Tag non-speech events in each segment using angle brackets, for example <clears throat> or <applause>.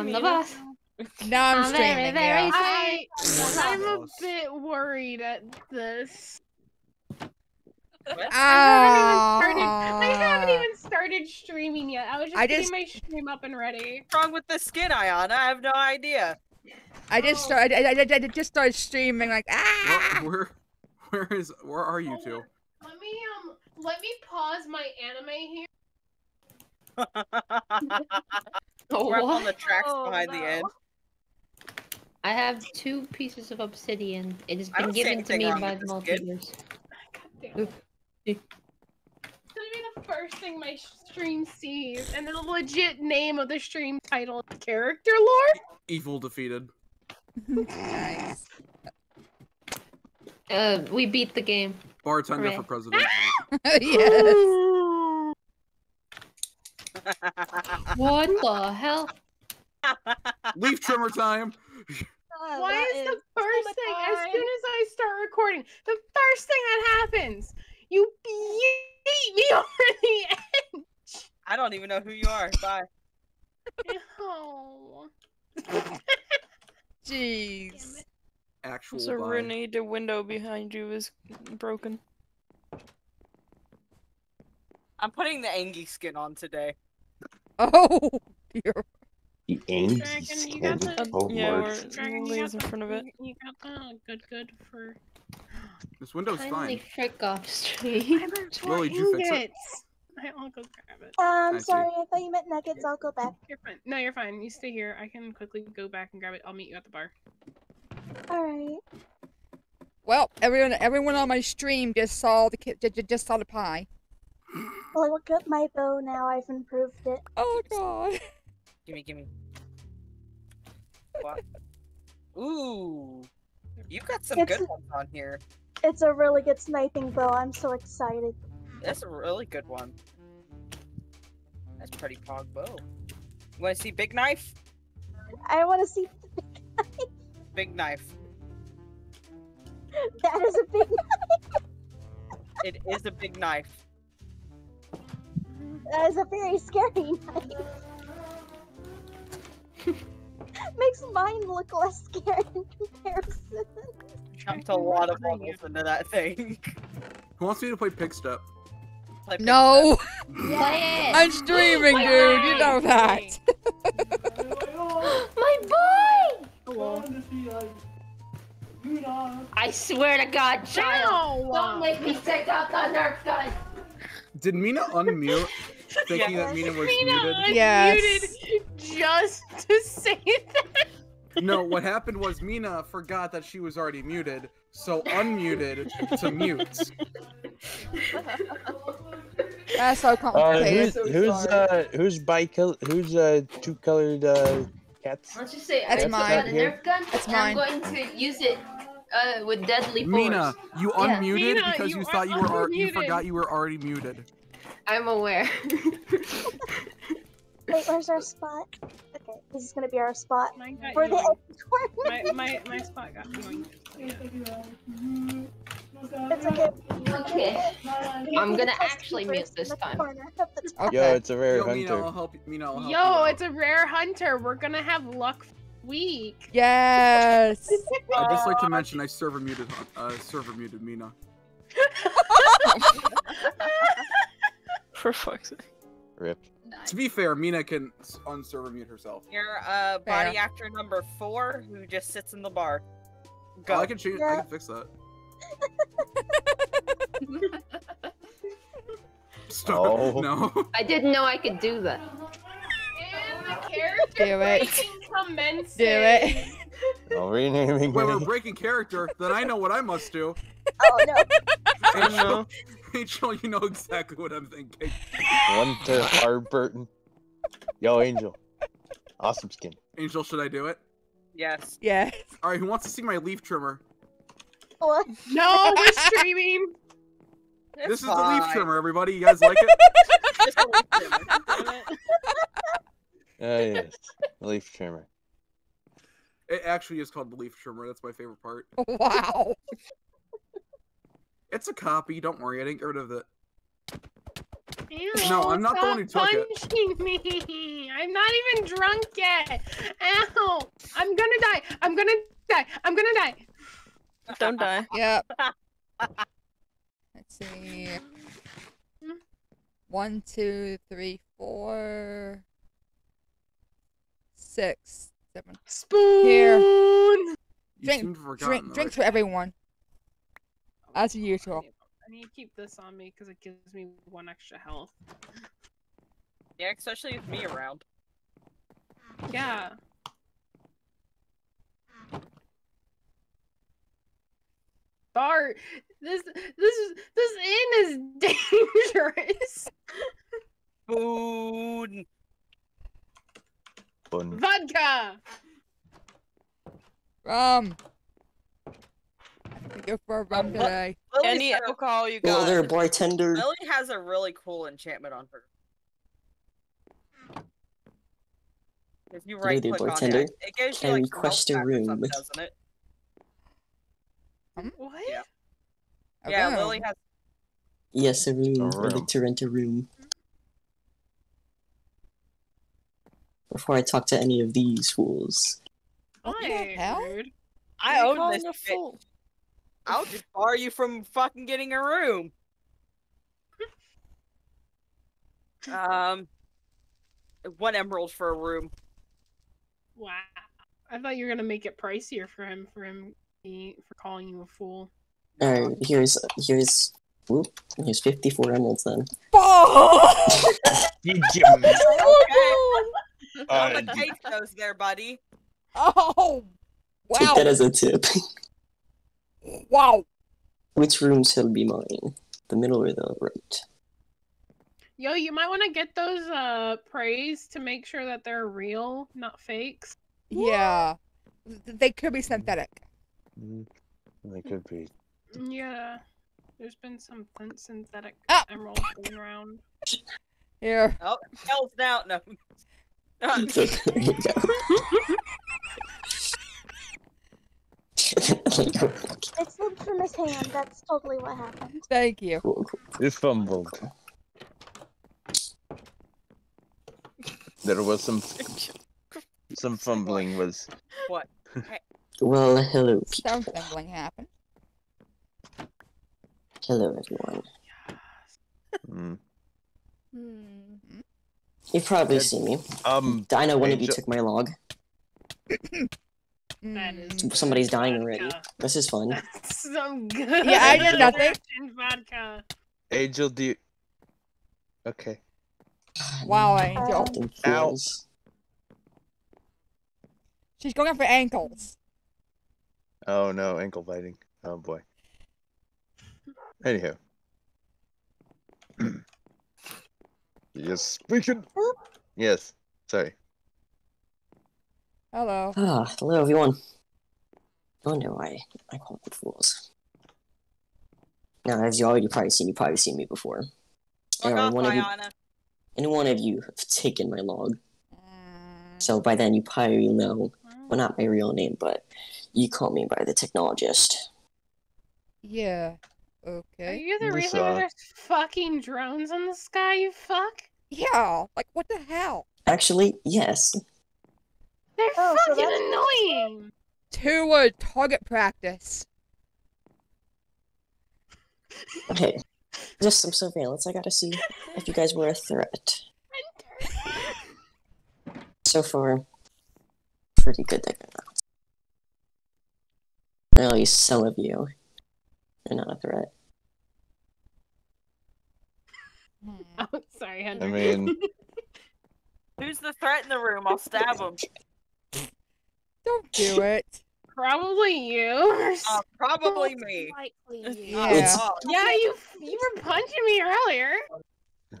I'm the boss. Now I'm, I'm very, streaming. very yeah. I, I'm a bit worried at this. I haven't even started. I haven't even started streaming yet. I was just I getting just- my stream up and ready. What's wrong with the skin, Ayana? I have no idea. I just started. I, I, I, I just started streaming like Where, ah. where, where is, where are you two? Let me um. Let me pause my anime here. <laughs> Oh, We're up on the <laughs> tracks Oh, behind the end. I have two pieces of obsidian. It has been given to me by the multiverse. God damn. Oop. It's gonna be the first thing my stream sees, and the legit name of the stream title is Character Lore. Evil defeated. nice. <laughs> Uh, we beat the game. Bartender Hooray. for president. <laughs> yes. What the hell? <laughs> Leaf trimmer time. Oh, Why is the first thing as soon as I start recording, the first thing that happens, you beat me <laughs> over the edge. I don't even know who you are. Bye. Oh. Jeez. Actual So bye. Renee, the window behind you is broken. I'm putting the Angie skin on today. Oh <laughs> dear. The Angie Dragon, you skin. got the- Oh, yeah, Lord. we're- Dragon, you Lily's in front of it. You got the good, good for. This window's Kindly fine. frick off stream. I'm at <laughs> Lily, did you fix it? ingots. I- I'll go grab it. I Um, see. sorry, I thought you meant nuggets. I'll go back. You're fine. No, you're fine. You stay here. I can quickly go back and grab it. I'll meet you at the bar. Alright. Well, everyone, everyone on my stream just saw the ki- ju- ju- just saw the pie. Well, look at my bow now. I've improved it. Oh god. Gimme, gimme. What? Ooh. You got some It's- good ones on here. It's a really good sniping bow. I'm so excited. That's a really good one. That's pretty pog bow. You wanna see big knife? I want to see. Big knife. That is a big. Knife. it is a big knife. That is a very scary knife. <laughs> Makes mine look less scary in comparison. Jumped a lot of levels into that thing. Who wants me to play Pigstep? Play big No, Play it! I'm streaming, dude. You know that. <laughs> My boy! I swear to God, child, don't make me take out the Nerf gun. Did Mina unmute, <laughs> <laughs> thinking that Mina was Mina muted? Yes. unmuted just to say that. No, what happened was Mina forgot that she was already muted, so unmuted to mute. That's so Uh, complicated. who's who's uh who's bicolor who's uh two colored uh cats? Let's just say That's I took mine. out a Nerf gun, That's and I'm going to use it uh, with deadly force. Mina, you Yeah. unmuted Mina, because you you, thought you were ar- you forgot you were already muted. I'm aware. <laughs> Wait, where's our spot? Okay, this is gonna be our spot Mine got for the yoinked. end my, my, my spot got yoinked. It's okay. okay. I'm gonna actually mute this the time. corner of the top. Yo, it's a rare Yo, Mina, hunter. I'll help you. Mina, I'll help Yo, out. it's a rare hunter. We're gonna have luck week. Yes. <laughs> I'd just like to mention I server muted uh, server muted Mina. <laughs> For fuck's sake. Rip. To be fair, Mina can s- unserver mute herself. You're uh body Fair. actor number four who just sits in the bar. Oh, Go. I can change. I can fix that. Stop. Oh. <laughs> No. I didn't know I could do that. And the character Do it. breaking commences. Do it. Oh, renaming Wait, we're breaking character. Then I know what I must do. <laughs> Oh no. Angel, <laughs> <laughs> Angel, you know exactly what I'm thinking. One to Harburton. Yo, Angel. Awesome skin. Angel, should I do it? Yes. Yes. All right, who wants to see my leaf trimmer? What? No, we're <laughs> streaming. It's this is the leaf trimmer, everybody. You guys like it? Just a leaf trimmer. Damn it. Oh yes. Leaf trimmer. It actually is called the leaf trimmer. That's my favorite part. Wow. It's a copy. Don't worry, I didn't get rid of it. Ew, No, I'm not the stop one who took it. punching me. I'm not even drunk yet. Ow! I'm gonna die. I'm gonna die. I'm gonna die. Don't die. <laughs> Yep. <laughs> Let's see. Hmm? One, two, three, four, six, seven. Spoon. You Drink- drink, to Drink, though, drinks right? for everyone. As usual. I need to keep this on me because it gives me one extra health. Yeah, especially with me around. Yeah. Bart, this this is this inn is <laughs> dangerous. Spoon. Fun. Vodka. Rum. We go for a rum Um, today. Lily's Any got a- alcohol you Hello got. there, bartender. Lily has a really cool enchantment on her. If you right there, click on it, it gives Can you I like request a smell packs or room? something, doesn't it? What? Yeah. A Yeah. Lily has. Yes, a room. A I'd room. like to rent a room. Before I talk to any of these fools. What the hell? dude? I You're own calling this. A I'll just bar you from fucking getting a room. um, one emerald for a room. Wow. I thought you were gonna make it pricier for him for him for calling you a fool. Alright, here's here's whoop, here's fifty four emeralds then. Oh! <laughs> You give me- Okay, <laughs> Uh, I'm gonna take those there, buddy. oh! wow. Take that as a tip. <laughs> Wow! Which room shall be mine? The middle or the right? Yo, you might want to get those uh praise to make sure that they're real, not fakes. Yeah. Th- They could be synthetic. Mm, They could be. Yeah. There's been some synthetic Ah! emeralds going around. Here. Oh, hell's down. No. So, there you go. It slipped from his hand. That's totally what happened. Thank you. cool, cool. Fumbled. There was some some fumbling was what? Well, hello, Some people. fumbling happened. Hello, everyone. mm. Hmm. You've probably Good. seen me. um I know one of you Angel- took my log. <laughs> That is Hmm. Somebody's good dying vodka. already. This is fun. That's so good. Yeah, I did nothing. Old-fashioned Vodka. Angel do you Okay. Wow, Angel. Fucking Ow. She's going for ankles. Oh no, ankle biting. Oh boy. Anyhow. <clears throat> yes, speaking. Yes. Sorry. Hello. Ah, hello, everyone. I wonder why I call them fools. Now, as you already probably seen, you probably seen me before. Fuck Or off, one of you, Diana. any one of you have taken my log. Mm, So by then you probably know, well, not my real name, but you call me by the technologist. Yeah. Okay. Are you the Yes, reason why uh, there's fucking drones in the sky, you fuck? Yeah. Like, what the hell? Actually, yes. They're Oh, so fucking that's- annoying. To a target practice. Okay. Just some surveillance. I gotta see if you guys were a threat. So far, pretty good that you're not. At least some of you are not a threat. <laughs> Oh, sorry, I mean, <laughs> Who's the threat in the room? I'll stab him. Don't do <laughs> it. Probably you. Uh, <laughs> probably me. Likely. <laughs> Uh, Yeah. oh, yeah, you you were punching me earlier.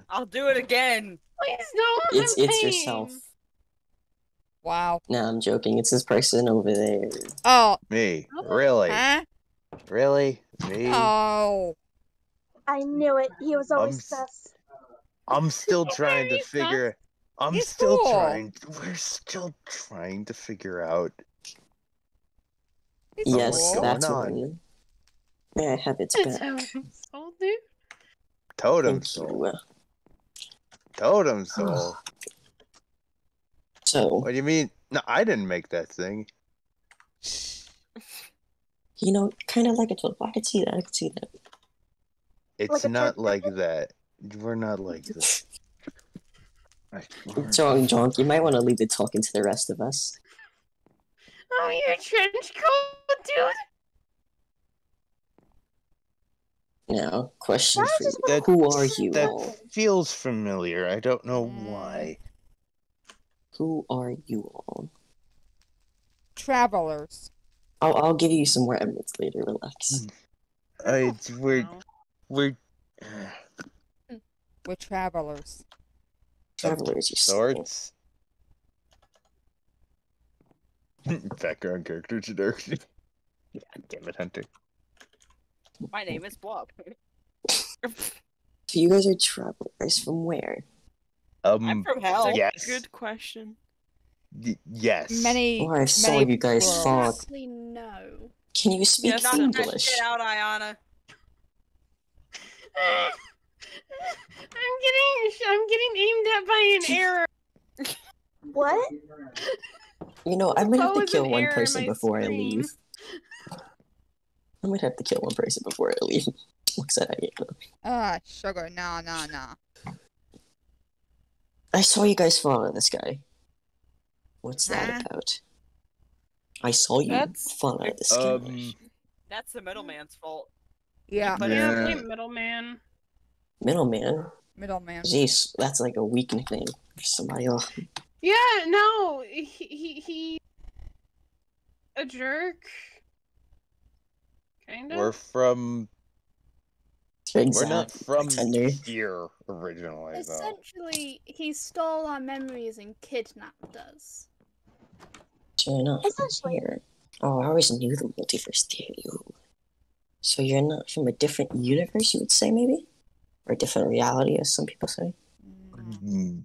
I'll do it again. Please don't. It's I'm it's pain. yourself. Wow. No, I'm joking. It's this person over there. Oh. me. Oh. Really? Huh? Really? Me? Oh. I knew it. He was always s- sus. I'm still trying to Very sus. figure I'm He's still cool. trying we're still trying to figure out He's Yes, cool. going that's on? one. May I have its It's back? so dude. totem Thank soul. you. totem <sighs> soul. So, What do you mean? No, I didn't make that thing. you know, kind of like a totem. I could see that. I could see that. It's Like not like that. We're not like that. I swear. So, John, you might want to leave the talking to the rest of us. Oh, you're trench coat, dude. Now, question for you. That- Who are you that all? feels familiar. I don't know why. Who are you all? Travelers. I'll, I'll give you some more evidence later. Relax. I, we're we're We're travelers. Travelers, you say. sorts. <laughs> Background character generic. <laughs> Yeah, damn it, Hunter. My name is Blob. So you guys are travelers from where? Um, I'm from hell. yes, Good question. Y- yes. Many. Oh, I saw many you guys worlds. fall. Actually, no. Can you speak Yes, Knock English? shit out, Ayana. <laughs> I'm getting, I'm getting aimed at by an arrow. What? You know, I might have to kill one person my before I leave. I might have to kill one person before I leave. <laughs> Looks at I Ah, sugar. no, no, no. I saw you guys follow this guy. What's Huh? that about? I saw you That's follow a this guy. Um, That's the middleman's fault. Yeah, But Yeah, Yeah. middleman. Middleman. middleman. Jeez, that's like a weak nickname for somebody. Oh, Yeah, no, he, he, he, a jerk. Kind of. we're from. We're not from pretender. here originally, though. Essentially, he stole our memories and kidnapped us. So you're not from Essentially. here. Oh, I always knew the multiverse theory. So you're not from a different universe, you would say, maybe? Or a different reality, as some people say? Mm,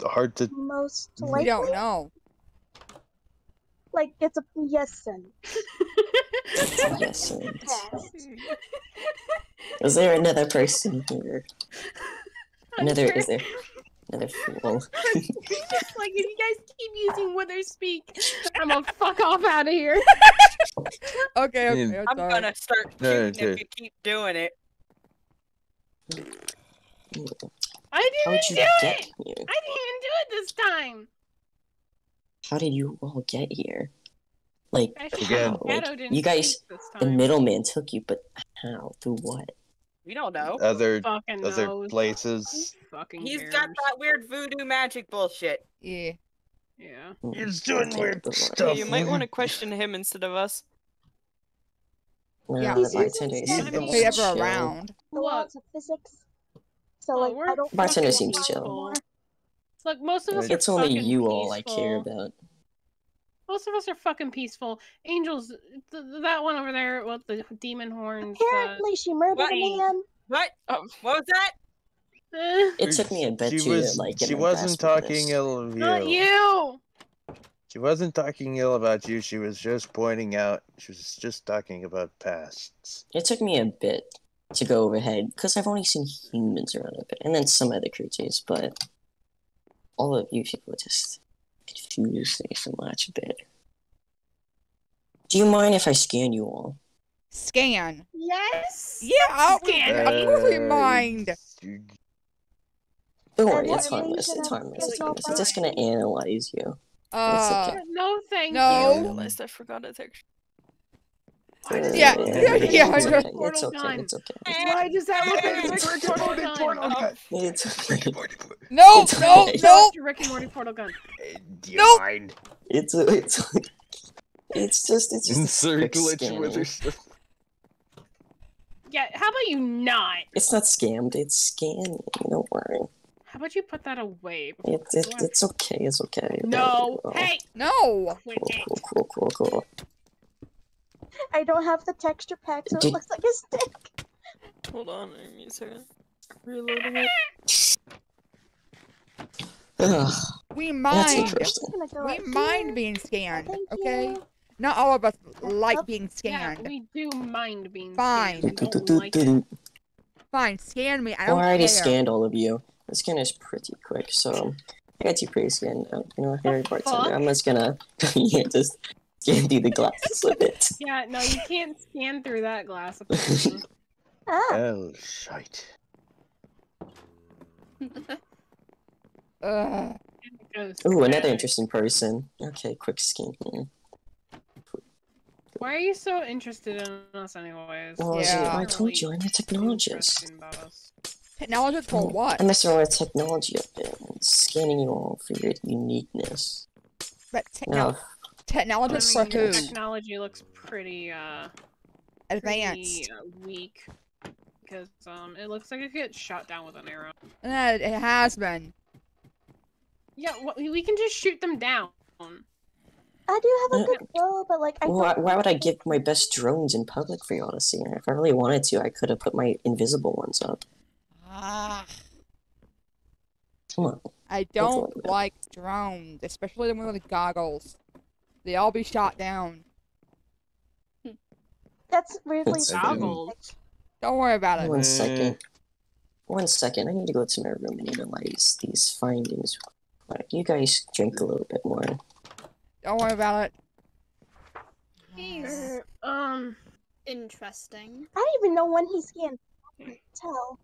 Hard to. Most We likely. We don't know. Like, it's a yes and <laughs> Yes. and- <laughs> yes. <laughs> Is there another person here? Another, Hunter. is there another fool? like if you guys keep using wither speak, I'm gonna fuck off out of here. Okay, okay. I'm I'm gonna start No, shooting no. if you keep doing it. I didn't did you do get it. here? I didn't even do it this time. How did you all get here? Like, Again. how? Like, you guys, the middleman took you, but how? Through what? We don't know. Other fucking other knows. places. Who Fucking He's cares? got that weird voodoo magic bullshit. Yeah. Yeah. He's doing weird but what? stuff. you might want to question him instead of us. No, Yeah. the He's using bartender stuff seems that If ever around. The What? laws of physics. So, Oh, like, we're I don't. Bartender fucking seems chill. It's like most of us are It's only fucking you all I care about. Most of us are fucking peaceful. Angels, th- that one over there, what the demon horns. Uh, Apparently, she murdered What? a man. What? Oh. What was that? <laughs> It took me a bit She to was. like get she wasn't talking this. ill of you. not you. She wasn't talking ill about you. She was just pointing out. She was just talking about pasts. It took me a bit to go overhead because I've only seen humans around a bit, and then some other creatures, but all of you people just confuse me so much a bit. Do you mind if I scan you all? Scan. Yes. Yeah, I would, Scan of me. course we Uh, mind. Don't worry, it's harmless. It's harmless. It's physical harmless. It's just gonna analyze you. Uh, okay. No, thank No. I realized I forgot a texture. Why Yeah, that look like yeah, yeah, It's yeah. okay. portal It's okay. gun? It's okay. Why does that look like a Rick and Morty portal gun? It's okay. no, It's no, okay. no. It's Rick and Morty portal gun. Do you Nope. mind? It's it's it's just it's just Insert glitch with her stuff. Yeah, how about you not? It's not scammed. It's scanning. Don't worry. How about you put that away? before It's it, you are- it's okay. It's okay. No. Oh, Hey, No. quit Cool, cool, cool, cool, cool. I don't have the texture pack, so it Did- looks like a stick. Hold on, give me a second. Reloading it. We mind. interesting. I'm gonna go We mind here. being scanned. Thank Okay. you. Not all of us like Up. being Yeah, scanned. we do mind being Fine. scanned. We don't like. Fine, scan me. I don't I already care. scanned all of you. The skin is pretty quick, so I got you pretty skin. Uh, you know, Harry bartender. I'm just gonna <laughs> yeah, just scan through the glasses with it. Yeah, no, you can't scan through that glass. <laughs> apparently. Ah, Oh, shite. Ugh. <laughs> It goes Ooh, another interesting person. Okay, quick skin here. Why are you so interested in us, anyways? Well, Yeah. I told you I'm a technologist. Interesting about us. Technologist for what? I'm messing around with technology up there and scanning you all for your uniqueness. But techno- Now, technologist I for mean, your who? technology looks pretty uh Advanced. pretty, uh, weak because um it looks like it gets shot down with an arrow. Uh, it has been. Yeah, wh- we can just shoot them down. I do have a good bow, but like I why, why would I give my best drones in public for y'all to see? If I really wanted to, I could have put my invisible ones up. Ah. Come on. I don't look like drones, especially the one with the goggles. They all be shot down. That's weirdly That's. Goggles. Don't worry about it. One Mm. second. One second. I need to go to my room and analyze these findings. Like, you guys drink a little bit more. Don't worry about it. He's Um, interesting. I don't even know when he scanned. I Tell.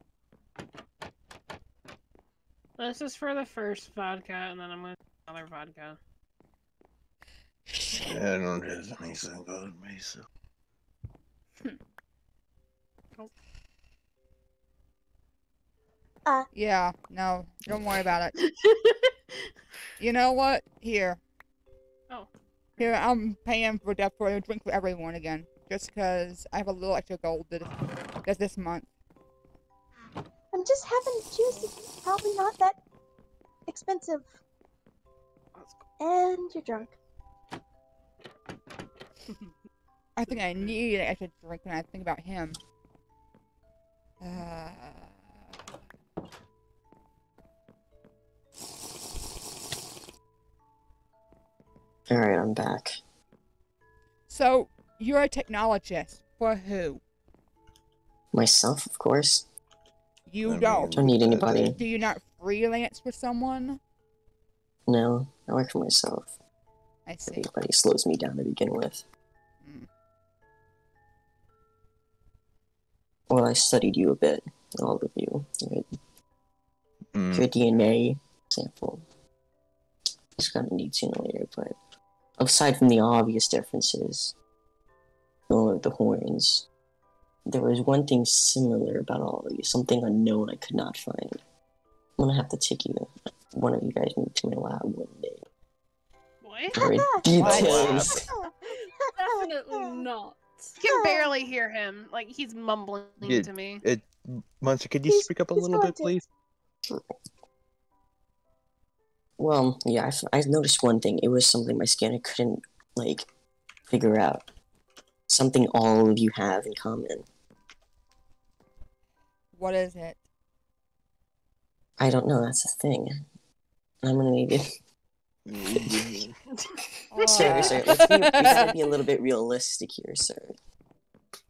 This is for the first vodka, and then I'm gonna another vodka. I don't have anything on me, so. Yeah, no, don't worry about it. <laughs> You know what? Here. Oh. Here, I'm paying for death for a drink for everyone again. Just because I have a little extra gold this, this, this month. I'm just having juice. It's probably not that expensive. And you're drunk. <laughs> I think I need an extra drink when I think about him. Uh, Alright, I'm back. so, you're a technologist. For who? Myself, of course. You I don't. Don't need anybody. Do you not freelance for someone? No, I work for myself. I see. Everybody slows me down to begin with. Mm. Well, I studied you a bit, all of you. Your, Mm. your DNA sample. Just gonna need to know later, but aside from the obvious differences, the horns, there was one thing similar about all of you, something unknown I could not find. I'm gonna have to take you, one of you guys, to my lab one day. What? For <laughs> details. <laughs> Definitely <laughs> not. You can barely hear him. Like he's mumbling Yeah. to me. It, Munster, could you He's- speak up a little bit, to. please? Well, yeah, I, I noticed one thing. It was something my scanner couldn't, like, figure out. Something all of you have in common. What is it? I don't know, that's the thing. I'm gonna need it. Sir, Uh, sir, let's be, we gotta be a little bit realistic here, sir.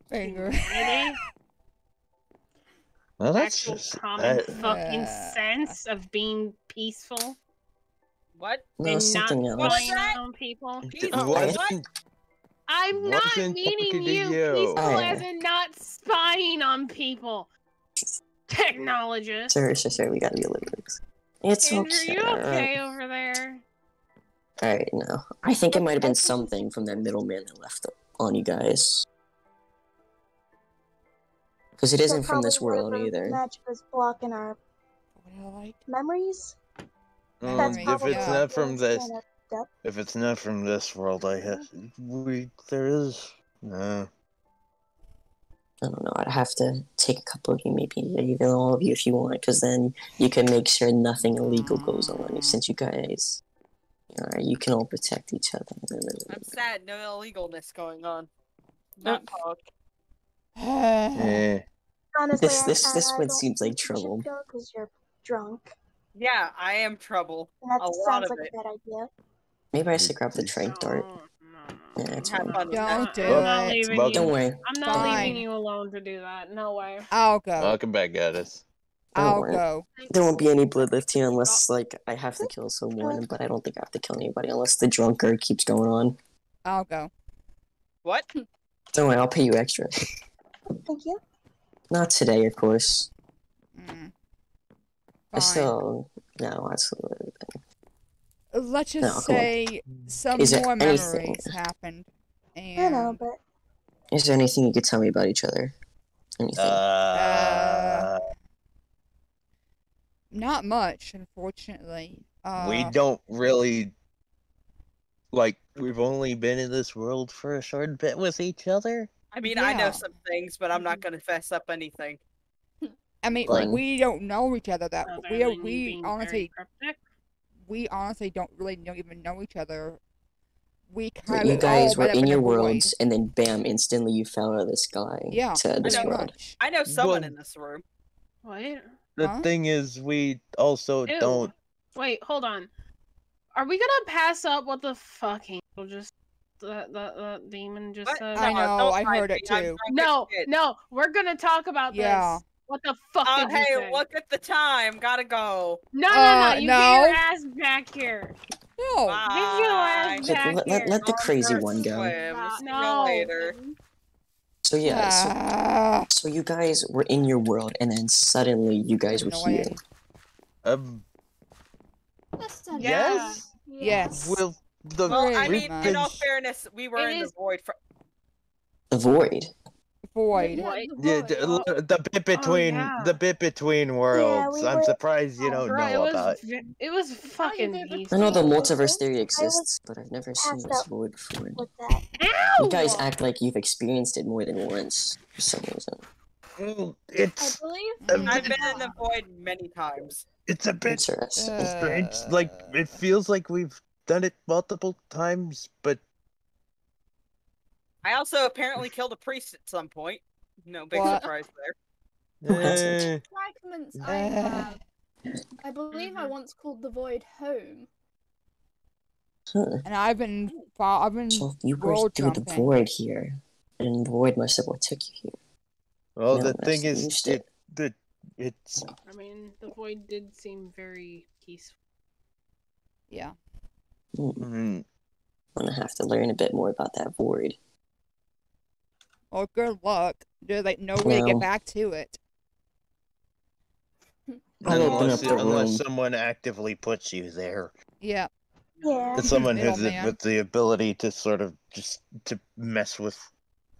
finger. Really? <laughs> Well, that's Actual just. common that- fucking Uh. sense of being peaceful What? No, and it's not else. spying on people. it Oh, wasn't- I'm not Wasn't meaning you, you. peaceful Oh. as in not spying on people. Technologist. Sorry, sorry, sir, we gotta be a little bit. It's Andrew, okay. you okay over there? Alright, no. I think it might have been something from that middleman that left on you guys. Because it So isn't from this world either. Magic was blocking our What do I like? memories. Um, That's if it's not from this, if it's not from this world, I have we there is no. I don't know. I'd have to take a couple of you, maybe even all of you if you want, because then you can make sure nothing illegal goes on. Since you guys, uh, you can all protect each other. I'm sad. No illegalness going on. Not talk. <sighs> Eh. Honestly, This- this- I, this I one seems like think you should trouble. because you're drunk, Yeah, I am trouble. and that A lot sounds of like it. a bad idea. Maybe I should grab the trank dart. No, no, no. Yeah, Have fine. fun Don't that. do I'm not leaving Welcome. you. Don't worry. I'm not Fine. leaving you alone to do that. No way. I'll go. Welcome back, Gaddis. Don't I'll worry. go. There won't be any blood left here unless like I have to kill someone, but I don't think I have to kill anybody unless the drunkard keeps going on. I'll go. What? Don't worry, I'll pay you extra. Thank you. Not today, of course. Mm. But Fine. still, no, absolutely. Let's just No, come on. say some Is there more anything- memories happened. And I know, but Is there anything you could tell me about each other? Anything? Uh, not much, unfortunately. Uh, we don't really like. We've only been in this world for a short bit with each other. I mean, I know some things, but I'm not gonna fess up anything. I mean, Fine. we don't know each other that Other we are, we honestly cryptic. We honestly don't really know, even know each other. We So kind you of guys were all met up in a your void. worlds, and then bam, instantly you fell out of the sky Yeah, to this know. world. much. I know someone Well- in this room. What? The Huh? thing is, we also Ew. don't. Wait, hold on. Are we gonna pass up what the fucking just the the, the demon just What? said? I know, I heard it too. No, no, we're gonna talk about Yeah. this. What the fuck Oh, did you hey, say? look at the time. Gotta go. No, no, Uh, no! You no. get your ass back here. No, Get your ass Bye. Let, back let, here. let, let the crazy one go. swim. No. later. So yeah, so, Ah, so you guys were in your world, and then suddenly you guys were here. annoying. Um. That's Yes. Yes. Well, the Well, I mean, in all fairness, we were It in the void for. The void. Void. Yeah, What? the Yeah, void. the bit between yeah. the bit between worlds. we I'm were- surprised you don't Bro, know it about. ve- it was fucking did the- easy. I know the multiverse theory exists, but I've never seen this void before. with that. Ow! You guys act like you've experienced it more than once for some reason. Well, I It's believe. Um, I've been in the void many times. it's a bit Interesting. strange. Like it feels like we've done it multiple times, but I also apparently killed a priest at some point. No big What? surprise there. Who <laughs> Fragments I have. I believe I once called the void home. Huh. And I've been, fa- I've been So you were world through the void here, and the void must have what took you here. well, No, the thing is, it it. the it's I mean, the void did seem very peaceful. Yeah. Hmm. mm, I'm gonna have to learn a bit more about that void. Well, good luck. There's like no way to No. get back to it. I'll open unless, up the unless someone actively puts you there. Yeah. Yeah. It's someone who's the, Middleman. with the ability to sort of just to mess with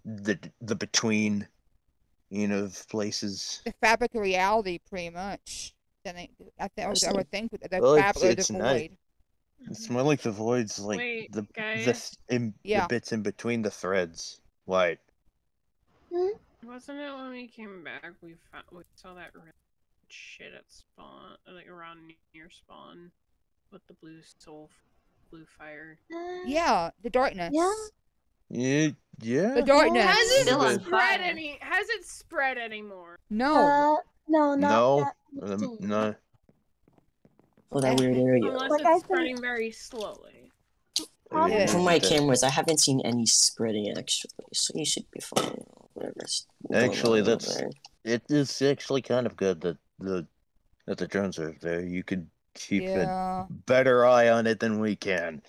the the between, you know, places. The fabric of reality, pretty much. Then I, I, th- I, would, I would think with the Well, it's- fabric of the nice. void. It's more like the voids, like Wait, the the, guys. th- in, Yeah. the bits in between the threads. Like, Wasn't it when we came back we found, we saw that shit at spawn, like around near spawn, with the blue soul, blue fire. Yeah, the darkness. Yeah. yeah, yeah. The darkness. Has it Still on spread fire. any? Has it spread anymore? No. Uh, no, not no, that um, no. Oh, that weird area. Unless Like it's said- spreading very slowly. From my cameras, I haven't seen any spreading actually, so you should be fine. Whatever's Actually, that's- It is actually kind of good that the that the drones are there. You could keep a better eye on it than we can.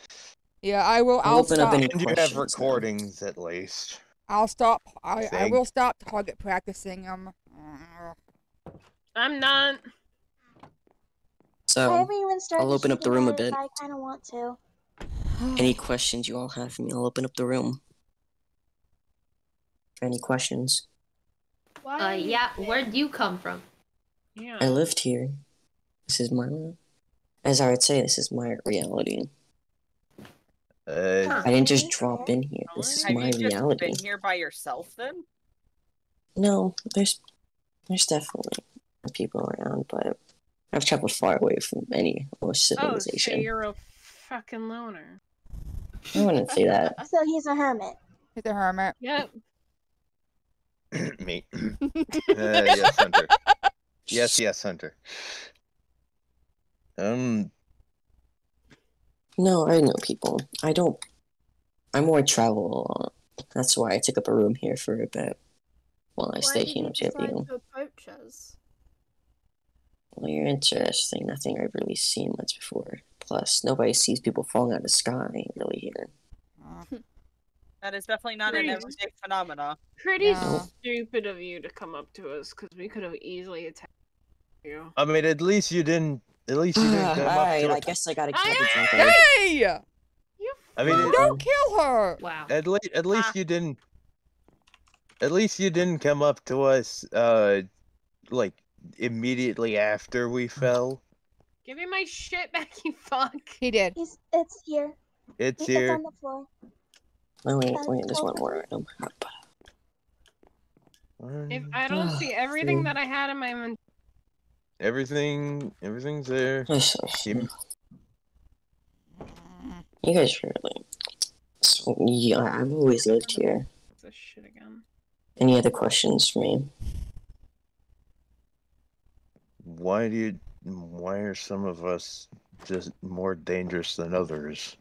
Yeah, I will. I'll I'll open up stop. any- And you have questions now? recordings at least. I'll stop. I, I Thank- will stop target practicing them. I'm not. So, haven't even started I'll open up the room a bit. I kind of want to. any questions you all have for me, I'll open up the room. Any questions? Why Uh, yeah. there? Where'd you come from? Yeah. I lived here. This is my, as I would say, this is my reality. Uh, I didn't just drop in here. This is Have my you just reality. been here by yourself then? No, there's, there's definitely people around, but I've traveled far away from any or Oh, so civilization. you're a fucking loner. I wouldn't say <laughs> that. So he's a hermit. He's a hermit. Yep. <clears throat> me. <laughs> uh, yes, Hunter. Yes, yes, Hunter. Um, No, I know people. I don't. I more travel. That's why I took up a room here for a bit while I Why stay did here you in decide to approach us? Well, you're interesting. Nothing I've really seen much before. Plus, nobody sees people falling out of the sky really here. <laughs> That is definitely not an Pretty- everyday phenomena. Pretty No. stupid of you to come up to us because we could have easily attacked you. I mean, at least you didn't. At least you didn't <sighs> come up Alright, to. I guess I gotta kill Aye, the aye, drunkard. hey! You I mean, it- Don't kill her! Wow. At least, at least Ah. you didn't. At least you didn't come up to us, uh, like immediately after we fell. Give me my shit back, <laughs> you fuck. He did. He's it's here. It's It's here. on the floor. Oh wait, wait, there's one okay. more item. If I don't see everything that I had in my inventory, Everything, everything's there. You- You guys really. So, yeah, I've always lived here. this shit again. Any other questions for me? Why do you? Why are some of us just more dangerous than others?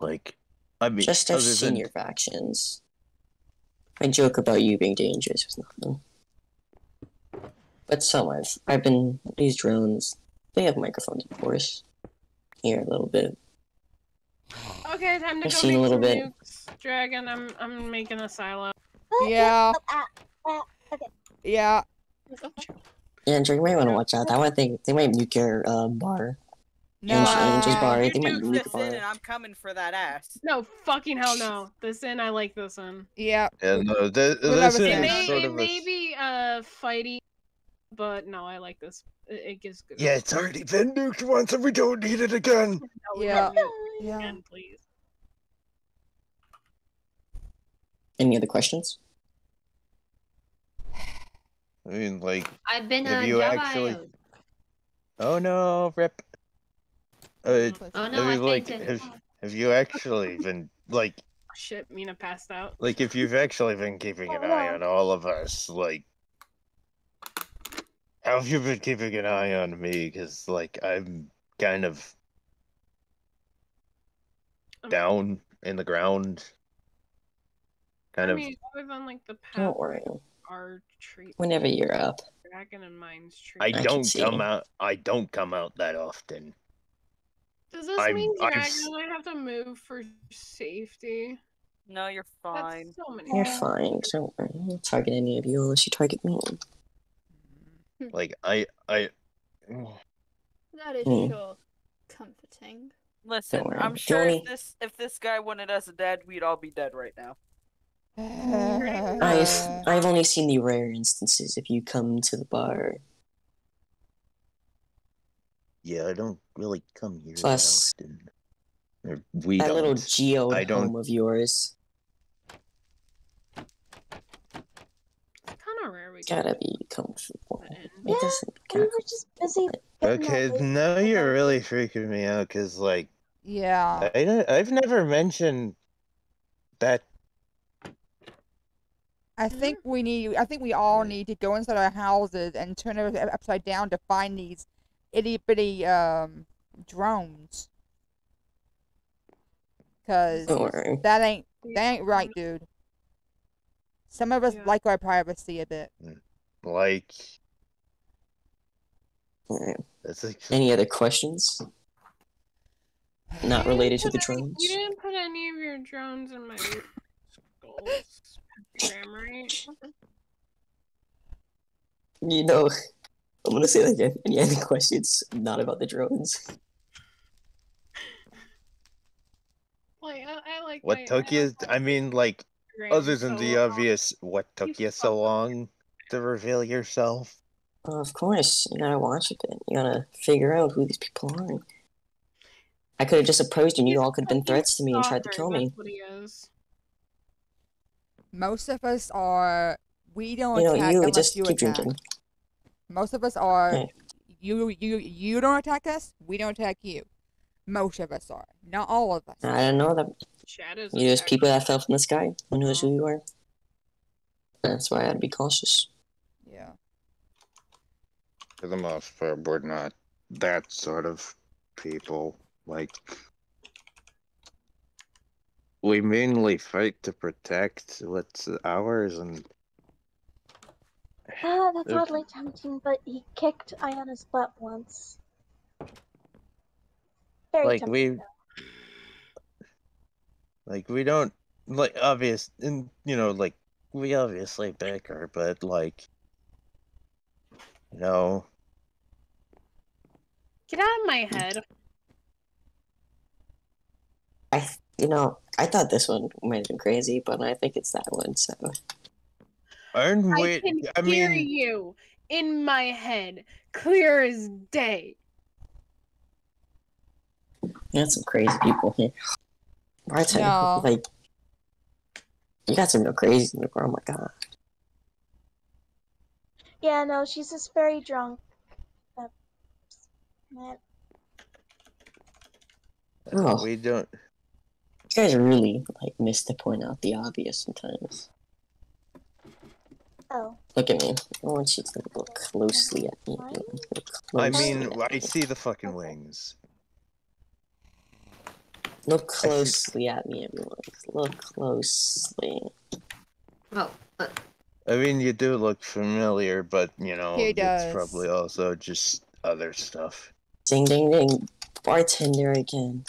Like, I mean, Just as I've than factions. I joke about you being dangerous with nothing. But some I've I've been these drones. They have microphones, of course. Here a little bit. Okay, time to I've go seen a make little some bit. nukes. Dragon, I'm I'm making a silo. Yeah. Okay. Yeah. Yeah, Andrew, you might want to watch out. That one thing they might nuke your uh, bar. No. Angel- Angel's bar. You They might nuke nuke this bar. in, and I'm coming for that ass. No, fucking hell no. <laughs> This inn, I like this inn. Yeah. yeah, no, th- We'll this never It Yeah. is may, sort it of a be uh fighty, but no, I like this. It, it gives good. Yeah, it's already been nuked once and we don't need it again. <laughs> No, Yeah. it Yeah. again, please. Any other questions? I mean, like, I've been Have on you Java actually- oh no, rip. Uh, Oh no, I I mean, like, have, have you actually been, like, Shit, Mina passed out. like, if you've actually been keeping an Oh, eye on all of us, like, how have you been keeping an eye on me? Because, like, I'm kind of down in the ground. Kind I of. mean, other than like the path Don't worry. our treat Whenever you're up. dragon and mine's treat. I don't see. come out. I don't come out that often. Does this I'm- mean I've dragon s- I have to move for safety? No, you're fine. That's so many. You're fine. Don't worry. I won't target any of you unless you target me. Like I, I. That is Hmm. sure comforting. Listen, worry. I'm sure only- if this if this guy wanted us dead, we'd all be dead right now. <laughs> I've I've only seen the rare instances if you come to the bar. Yeah, I don't really come here Plus, that often. Or we that don't. little geo I don't- home of yours kind of rare we gotta be comfortable. that. It Yeah, doesn't We count. were just busy. Okay, that late now you're really freaking me out because, like, Yeah. I don't- I've never mentioned that. I think we need. I think we all need to go inside our houses and turn it upside down to find these itty bitty um drones. Cause Don't worry. that ain't that ain't right, dude. Some of us Yeah. like our privacy a bit. Like, Alright. that's like, Any other questions? Not <sighs> related to the put any- drones? You didn't put any of your drones in my skulls program, right? You know, I'm gonna say that again. Any other <laughs> questions? Not about the drones. Like I, I like what my- took I you? I mean, like, my other than so the long. obvious, what took you so long to reveal yourself? Well, of course, you gotta watch a bit. You gotta figure out who these people are. I could have just approached you and you all could have been threats to me and tried to kill me. What he is. Most of us are. We don't You know, you unless just you keep attack. drinking. Most of us are. Okay. You you you don't attack us. We don't attack you. Most of us are. Not all of us. I don't know that Shadows. you just attack. people that fell from the sky. Who knows who you are? That's why I'd be cautious. Yeah. For the most part, we're not that sort of people. Like, we mainly fight to protect what's ours, and Ah, that's Oop. oddly tempting, but he kicked Ayana's butt once. Very like tempting. we though. like we don't like obvious and you know like we obviously bicker but like you know Get out of my head. I, you know, I thought this one might have been crazy, but I think it's that one. So aren't I we can I hear mean you in my head, clear as day. you got some crazy people here. Bartender, No. like, you got some real crazy in the Oh my god. Yeah, no, she's just very drunk. Uh, man, Oh, we don't you guys really like miss to point out the obvious sometimes. Oh, Look at me. I want you to look closely at me. Look I mean at I see the fucking wings Look closely at me, everyone. Look closely. Oh, uh, I mean you do look familiar but you know He it's probably also just other stuff Ding ding ding. Bartender again.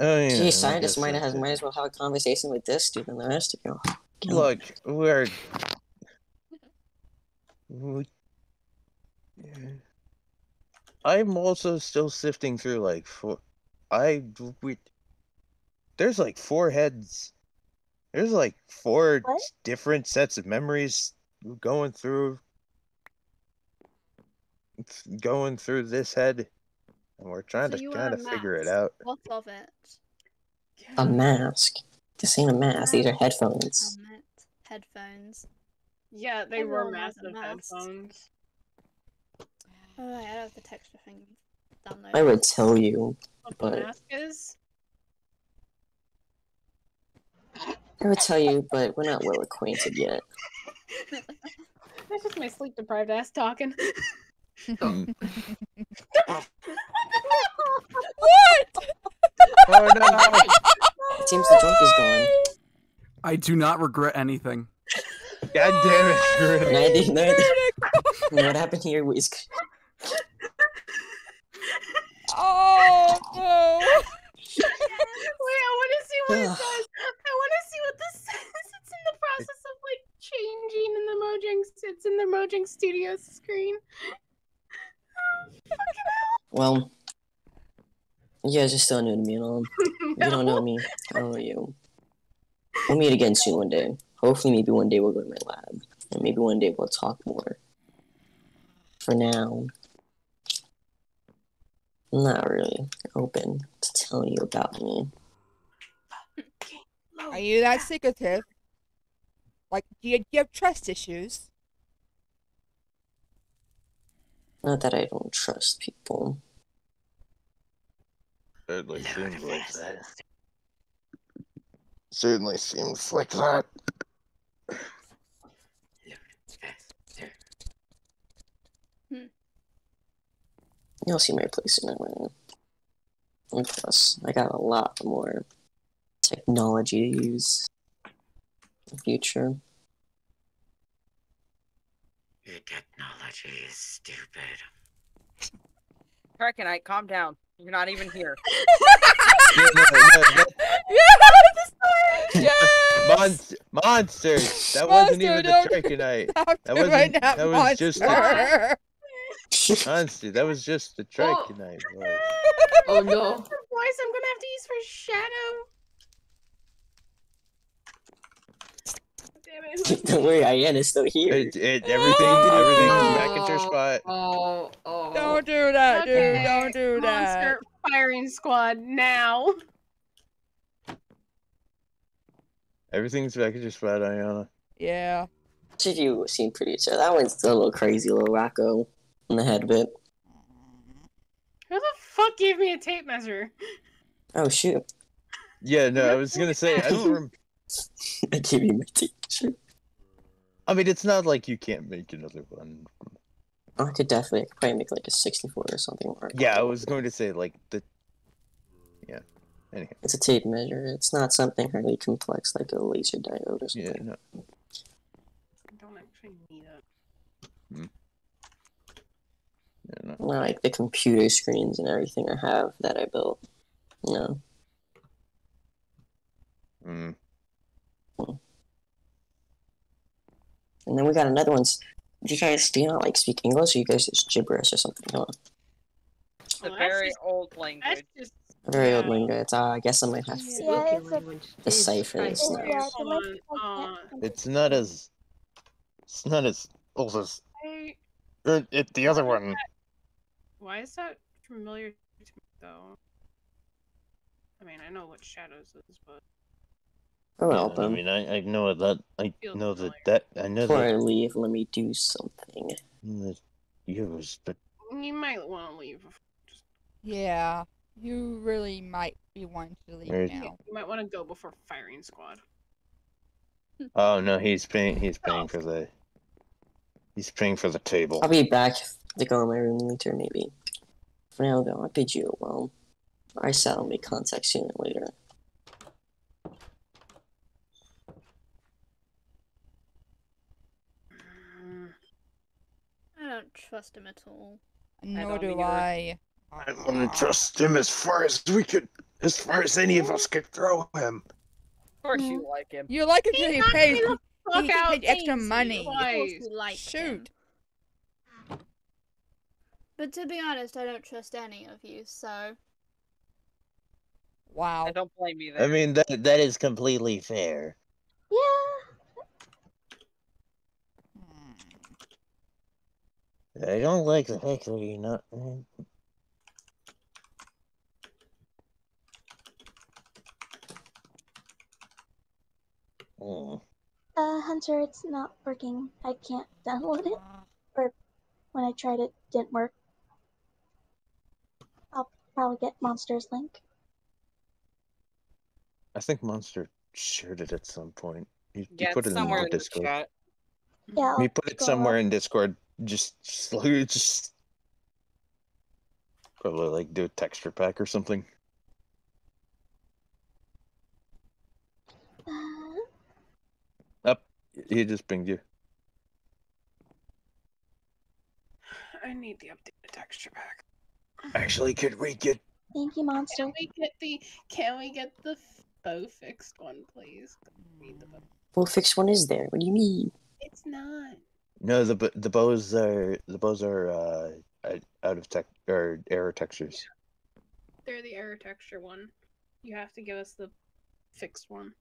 oh yeah Gee, I scientists might have might as well have a conversation with this dude than the rest of you. Look, we're. We- I'm also still sifting through like four. I we. There's like four heads. There's like four What? different sets of memories going through. Going through this head, and we're trying So to kind of figure it out. What of it? A mask. This ain't a mask. These are headphones. Helmet, headphones. Yeah, they were Everyone has a massive mask. headphones. Oh, I have the texture thing downloaded. I would tell you. What But- mask is? I would tell you, but we're not well acquainted yet. <laughs> <laughs> That's just my sleep deprived ass talking. What? <laughs> Oh no! It seems the drunk is gone. I do not regret anything. God damn it! Grin. And I didn't know. You know what happened here was Oh no! Wait, I want to see what it says. I want to see what this <laughs> says. It's in the process of like changing in the Mojang. It's in the Mojang Studios screen. Oh, fucking well. You guys are still new to me and all. You don't know me. I don't know you. We'll meet again soon one day. Hopefully, maybe one day we'll go to my lab, and maybe one day we'll talk more. For now, I'm not really open to telling you about me. Are you that secretive? Like, do you, do you have trust issues? Not that I don't trust people. Certainly seems like that. Certainly seems like that. You'll see my place in a minute. And plus, I got a lot more technology to use in the future. Your technology is stupid. Krakenite, calm down. You're not even here. Yeah, no, no, that- Yes! Monster, monsters. That wasn't even the don't- That wasn't. right now, that was just the monster. monster. That was just the trichonite. <laughs> boy. oh no. That's the voice I'm gonna have to use for Shadow. Damn it. <laughs> Don't worry, Iana's still here. It, it, everything, oh! everything's back at your Oh. spot. Oh, oh. Don't do that, dude. Don't do that. Monster firing squad now. Everything's back at your spot, Ayana. Yeah. Each of you seem pretty chill. That one's a little crazy, a little wacko in the head a bit. Who the fuck gave me a tape measure? Oh shoot! Yeah, no, I was gonna say. I don't. Rem- <laughs> I gave you my t-shirt. I mean, it's not like you can't make another one. I could definitely, I could probably make like a 64 or something. Or Yeah, I was going to say like the. Yeah. Anyhow. It's a tape measure. It's not something highly complex like a laser diode or Yeah. something. No. I don't actually need it. Hmm. Yeah, no. Like the computer screens and everything I have that I built. No. Mm. And then we got another one. Do You guys do you not like speak English or you guys just gibberish or something? Huh? It's a Well, very just- old language. just Very old language. Uh, I guess I might have to Yeah, it's decipher this It's, now. yeah, the Hold language on, I uh, can't. It's not as. It's not as old as I, er, it, the other one. Why is that familiar to me though? I mean, I know what shadows is, but Oh well, I mean, I, I know that. I Feels know that familiar. that I know Before I leave, let me do something. that yours, but you might want to leave. Just, Yeah, you really might be wanting to leave There's- now. you might want to go before firing squad. oh no, he's paying. He's paying oh. for the. He's paying for the table. I'll be back to go in my room later, maybe. For now, though, I bid you well. I shall make contact sooner or later. Mm, I don't trust him at all. Nor don't do. I. I want to trust him as far as we could, as far as any of us could throw him. Of course you like him. You like him because he pays. He, Fuck he extra money. Of course Twice. we like him. Shoot. But to be honest, I don't trust any of you, so Wow. I don't blame you I mean that that is completely fair. Yeah. Hmm. I don't like the fact that you're not. Oh, Uh, Hunter, it's not working. I can't download it. Or when I tried it, didn't work. I'll probably get Monster's link. I think Monster shared it at some point. He, he Yeah, put it somewhere the in the Discord. chat. Yeah, He put it somewhere up. in Discord. Just, slowly- <laughs> just probably like do a texture pack or something. Uh, Up, he just pinged you. I need the updated texture pack. Actually, could we get? thank you, Monster. Can we get the? Can we get the bow fixed one, please? Read the bow. Well, fixed one is there. What do you mean? It's not. No, the the bows are the bows are uh out- out of tech or error textures. They're the error texture one. You have to give us the fixed one.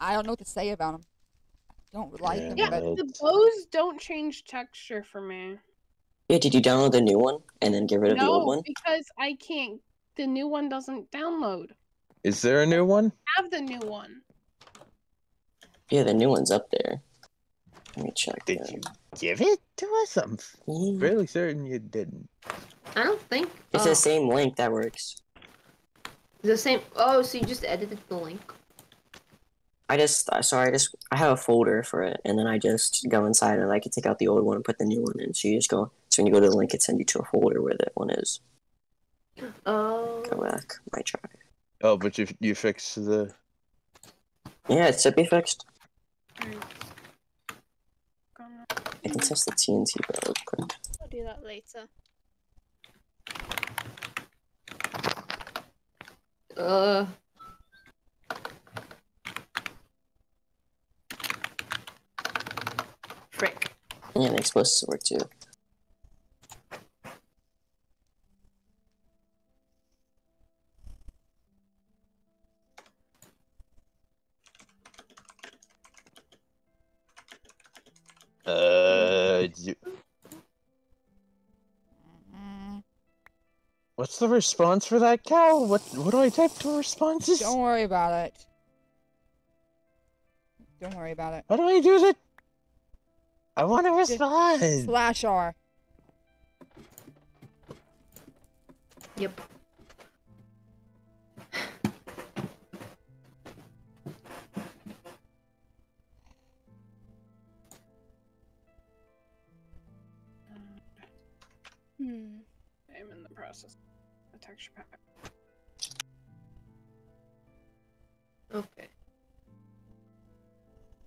I don't know what to say about him. I don't like him, Yeah, but the bows don't change texture for me. Yeah, did you download the new one and then get rid of the old No, one? because I can't. The new one doesn't download. Is there a new one? Have the new one. Yeah, the new one's up there. Let me check. Did then. you give it to us? I'm f- Yeah. fairly certain you didn't. I don't think It's oh, the uh, same link that works. the same. Oh, so you just edited the link. I just uh, sorry, I just I have a folder for it, and then I just go inside and I can take out the old one and put the new one in. So you just go. So when you go to the link, it sends you to a folder where that one is. Oh. Go back. My try. Oh, but you you fixed the. Yeah, it should be fixed. Gonna- I can test the TNT but real quick. I'll do that later. Uh. Frick. Yeah, the explosives work too. Uh, you, what's the response for that cow? What what do I type to responses? don't worry about it. Don't worry about it. How do I do that? I want to respond. Slash R. Yep. Hmm. I'm in the process. of The texture pack. Okay.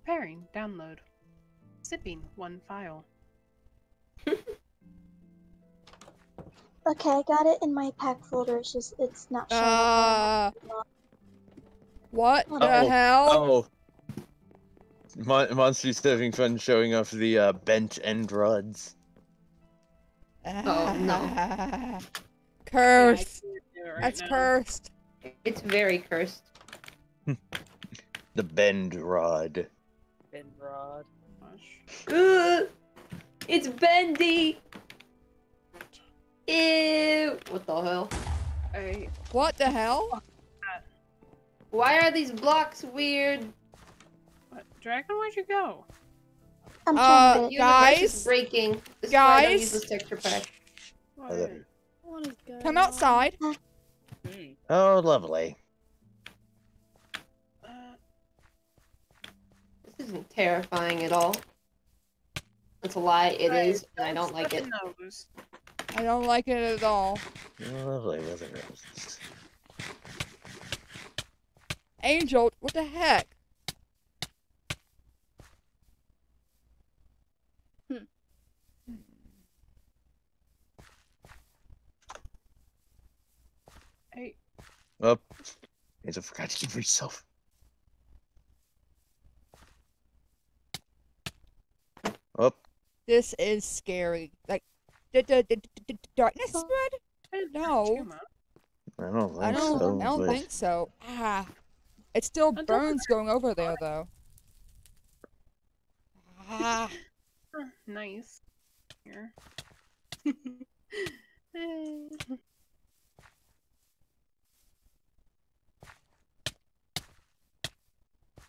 Preparing. Download. Zipping one file. <laughs> Okay, I got it in my pack folder. It's just it's not showing. Uh, up. what Oh. the hell? Oh. Mon- Monster Stuffing Fun showing off the uh, bent end rods. Oh, no. Cursed. do it right That's now. cursed. It's very cursed. <laughs> The bend rod. Bend Rod. Ugh, it's bendy. Ew. What the hell? I, What the hell? Why are these blocks weird? what, Dragon, where'd you go? I'm Uh, trying to get it. Universe is Guys? breaking. This is why I don't Guys? use pack. Oh, What is going Come outside. Hmm. Oh, lovely. Uh, This isn't terrifying at all. That's a lie. It Right, is, and I don't like it. step. I don't like it at all. Oh, lovely wither roses. Angel, what the heck? Hey, Up. Angel forgot to give yourself. Up. Oh. This is scary. Like, did the, the, the, the darkness spread? No. I don't think I don't. so. I don't but- think so. Ah, it still burns going over there though. Ah, nice. Here. <laughs>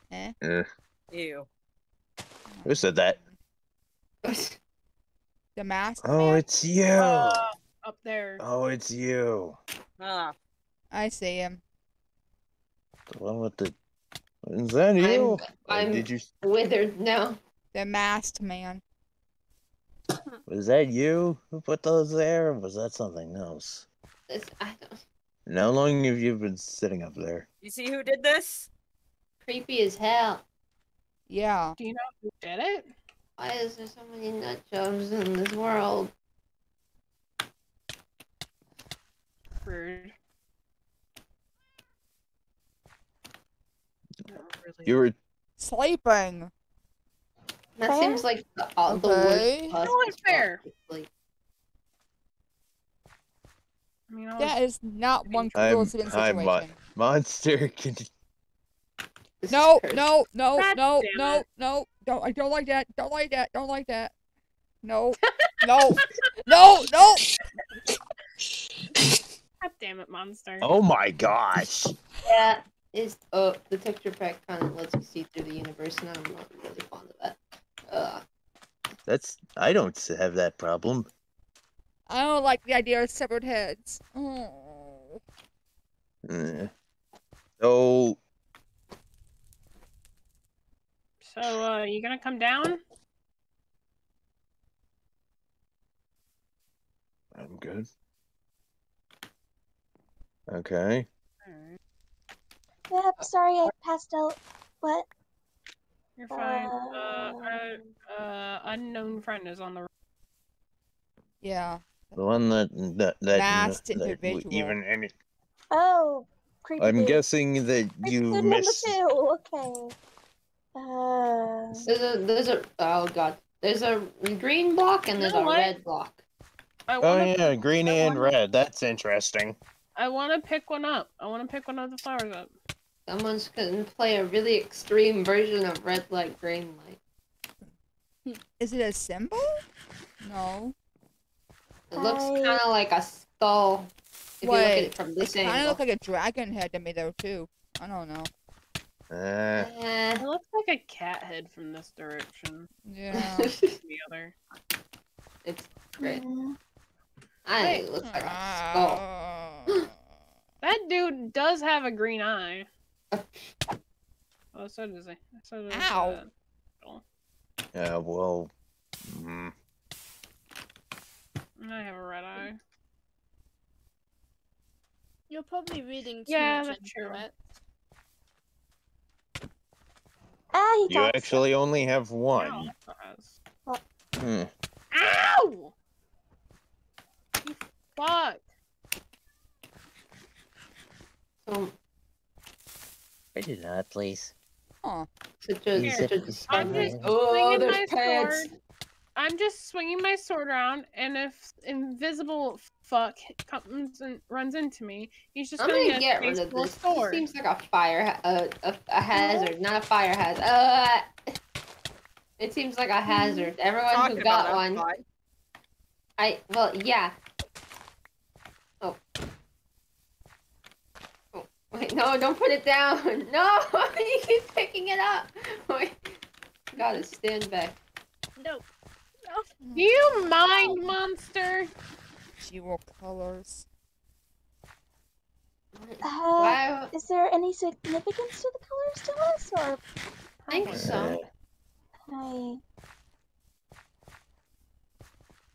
eh. Eh, Ew. who said that? <laughs> The mask. Oh, man? it's you. Uh, up there. Oh, it's you. Ah. I see him. The one with the. Is that you? Or I'm Did you? withered now. The masked man. Was that you who put those there, or was that something else? This, I don't. How long have you been sitting up there? You see who did this? Creepy as hell. Yeah. Do you know who did it? Why is there so many nut jobs in this world? Rude. Really. You were. Sleeping. That Fair? seems like the, uh, the worst No, it's fair. to. I mean, I That was, is not one I'm- cool sitting I'm situation. mon- Monster. <laughs> Can This is No, cursed. no, no, no, no, no. Don't I don't like that. Don't like that. Don't like that. No. <laughs> no. No, no. God damn it, monster. Oh my gosh. Yeah, is oh the texture pack kind of lets you see through the universe, and I'm not really fond of that. Ugh. That's. I don't have that problem. I don't like the idea of severed heads. Oh. Eh. So. So, uh, you gonna come down? I'm good. Okay. Alright, Yep, sorry I passed out. What? you're fine. Uh, uh, uh, unknown friend is on the. Yeah. The one that that that, Masked that w- individual. even any. Oh, creepy. I'm guessing that Creepy you dude number missed. two. Okay. Uh, There's a there's a oh god. There's a green block and You there's know a what? red block. I Oh wanna, yeah, green I and wanna- red. That's interesting. I wanna pick one up. I wanna pick one of the flowers up. Someone's gonna play a really extreme version of red light, green light. Is it a symbol? No. It looks kind of like a skull if you look at it from this Kind of angle. look like a dragon head to me though too. I don't know. Uh, Eh. It looks like a cat head from this direction. Yeah. <laughs> The other. it's great. mm, I think it looks like a skull. Ah. <gasps> That dude does have a green eye. Oh, so does he. So does, Ow. uh, Joel. yeah. Well. mm, I have a red eye. You're probably reading too Yeah, much that's into true. it. Ah, he You talks. actually only have one. Well, Hmm. Ow! You fuck. So, I do not, please. Oh. such a, Here, such a I'm just Oh, there's my pants. sword. I'm just swinging my sword around, and if invisible fuck comes and runs into me, he's just I'm gonna, gonna get, get a rid of baseball this. This sword. seems like a fire, ha- a, a, a hazard, not a fire hazard. Uh, it seems like a hazard. Everyone Talking who got one, fine. I well, yeah. Oh. Oh, wait, no, don't put it down. <laughs> No, <laughs> you keep picking it up. <laughs> Wait, gotta stand back. No. Do you mind, monster? Jewel colors. Uh, Why? is there any significance to the colors to us, or I think so. I?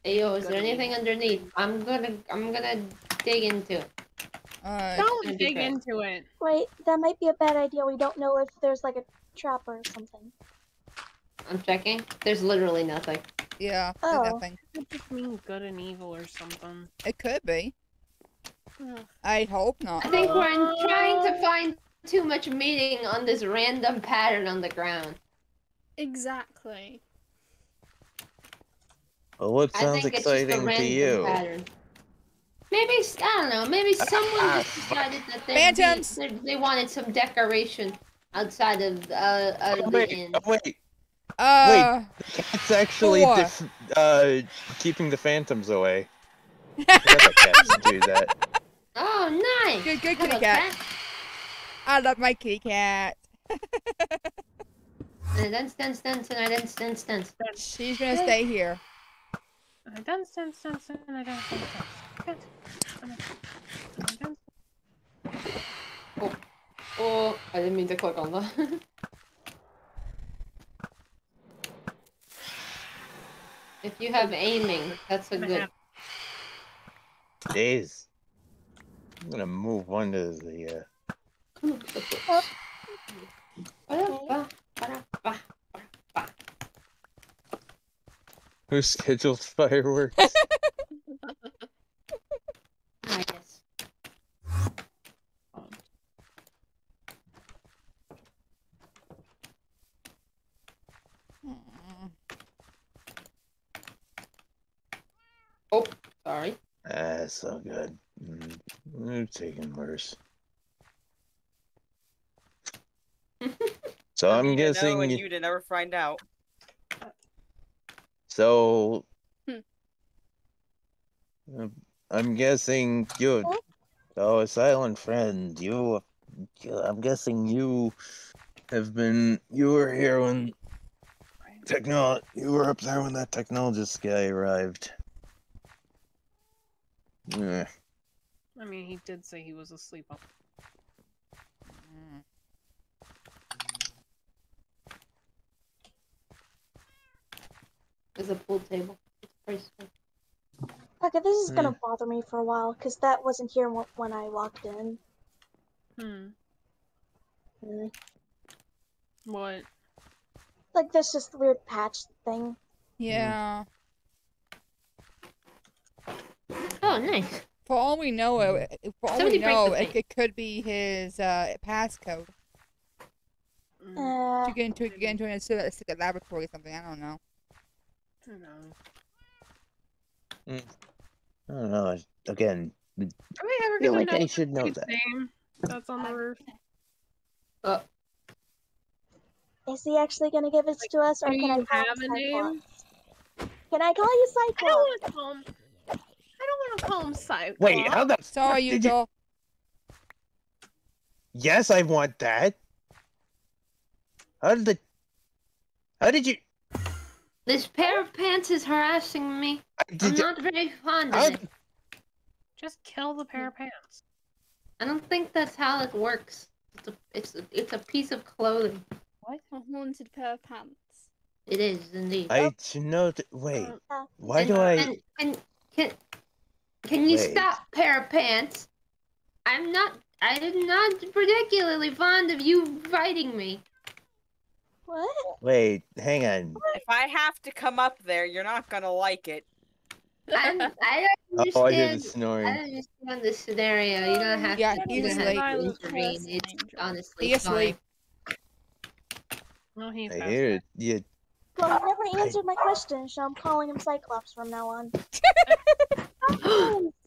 yo, is there anything underneath? I'm gonna, I'm gonna dig into it. Uh, Don't dig great. into it. Wait, that might be a bad idea. We don't know if there's like a trap or something. I'm checking. There's literally nothing. Yeah, there's Oh. nothing. It just mean good and evil or something. It could be. Ugh. I hope not. I think we're trying to find too much meaning on this random pattern on the ground. Exactly. Well, what I sounds it's just exciting to you? pattern. Maybe I don't know. Maybe someone ah, just decided that they, they, they wanted some decoration outside of uh, of Oh, the wait, inn. oh, wait, Uh, it's actually Four. dif- uh, keeping the phantoms away. I forgot cats do that. Oh, nice. good, good kitty cat. I love my kitty cat. And then dance, dance, and I dance, dance, dance. She's gonna stay here. I dance, dance, dance, and I dance, dance, dance. Dance, I. Oh, I didn't mean to click on that. If you have aiming, that's a good. Days. I'm gonna move one to the. Uh, who scheduled fireworks? <laughs> sorry. That's so good. Mm, We've taken worse. So <laughs> I'm You didn't know guessing. and you- you did never find out. So. Hmm. uh, I'm guessing you. Oh, a silent friend. You. you- I'm guessing you have been. You were here when. Technol. You were up there when that technologist guy arrived. Yeah. I mean, he did say he was asleep. on- Mm. There's a pool table. It's pretty sweet. Okay, this is Hmm. gonna bother me for a while because that wasn't here when I walked in. Hmm. Mm. What? Like this just weird patch thing. Yeah. Oh, nice. For all we know, it, it- for all Somebody we know, it, it could be his uh, passcode Mm, Uh, to get into to get into a secret, a secret laboratory or something. I don't know. who knows? I don't know. Again, Are we ever feel like know I should know that. name that's on the roof? Uh, is he actually gonna give it to us, or can I you call have him a name? Cyclops? Can I call you I don't want to call him. I don't want to call him Cyclops. wait. How the? Sorry, you did you? Yes, I want that. How did the? How did you? This pair of pants is harassing me. I'm you? not very fond How, of it. Just kill the pair of pants. I don't think that's how it works. It's a, it's a, it's a piece of clothing. What? A haunted pair of pants. It is indeed. I should know. Wait. Uh, Why And- do I? And, and can can you Wait. stop, pair of pants? I'm not. I'm not particularly fond of you fighting me. What? Wait, hang on. If I have to come up there, you're not gonna like it. I'm, <laughs> I don't Oh, I hear the understand. I snoring. don't understand the scenario. You don't have Yeah, to. he's gonna asleep. intervene. It's honestly He asleep. No, he I hear it. Yeah. Well, he never answered my question, so I'm calling him Cyclops from now on. <laughs>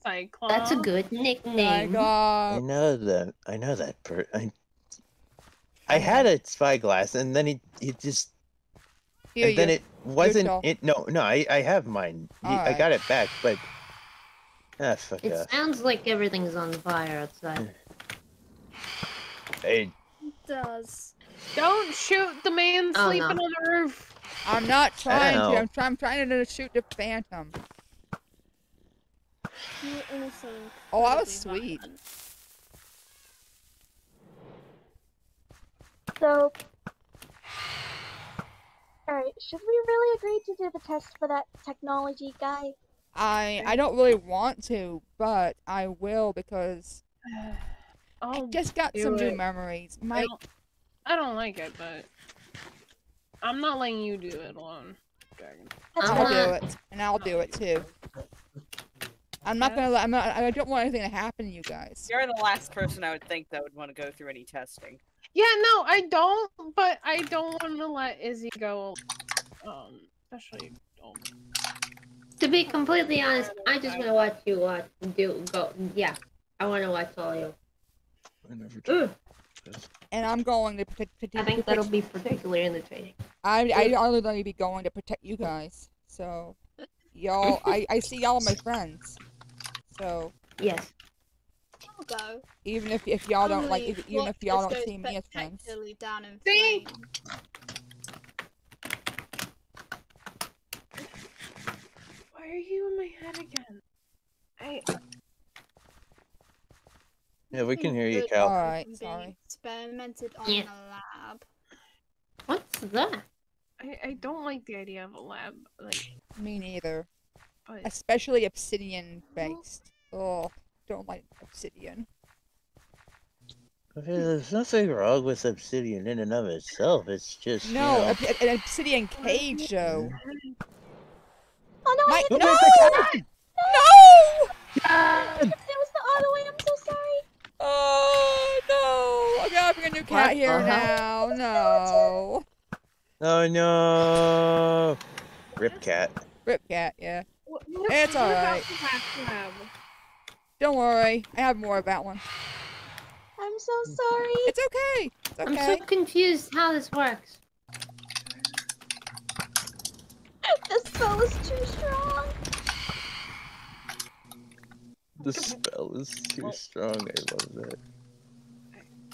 Cyclops. <gasps> That's a good My nickname. I know that. I know that. Per- I. I had a spyglass, and then he he just. Here and then you. it wasn't. It no no. I I have mine. He- I Alright. got it back, but. Ah fuck It off. sounds like everything's on fire outside. Hey, It does. Don't shoot the man Oh, sleeping no. on the roof. I'm not trying to. I'm, try- I'm trying to shoot the phantom. You also. Oh, that was sweet. So, alright, should we really agree to do the test for that technology guy? I I don't really want to, but I will because <sighs> I just got do some new it. memories. I don't, I don't like it, but I'm not letting you do it alone, Dragon. I'll fine. do it, and I'll do it too. I'm not gonna. let- I'm not. I don't want anything to happen to you guys. You're the last person I would think that would want to go through any testing. Yeah, no, I don't. But I don't want to let Izzy go. Um, especially. Um, To be completely honest, I just want to watch you watch do go. Yeah, I want to watch all you. I never Ugh, And I'm going to protect. protect I think protect- that'll be particularly irritating. I I I'll only be going to protect you guys. So, y'all. I I see y'all my friends. So Yes. I'll go. even if if y'all don't like, Only if, even if y'all don't see me as friends. spectacularly down in See? why are you in my head again? I. Yeah, we can hear you, Cal. Alright, sorry. Experimented on Yeah. a lab. What's that? I, I don't like the idea of a lab, like, Me neither. But Especially obsidian based. Oh, don't like obsidian. Okay, There's nothing wrong with obsidian in and of itself. It's just you No, know, ob- ob- an obsidian cage though. Oh no, My I oh no! hit No! It was the other way, I'm so sorry. Oh no! I gotta bring a new cat What here the hell? now. No. Oh no! Rip cat. Rip cat, yeah. What, what, It's alright. the back lab? Don't worry, I have more of that one. I'm so mm. sorry. It's okay. It's okay. I'm so confused how this works. <laughs> This spell is too strong. The spell is too strong. I love that.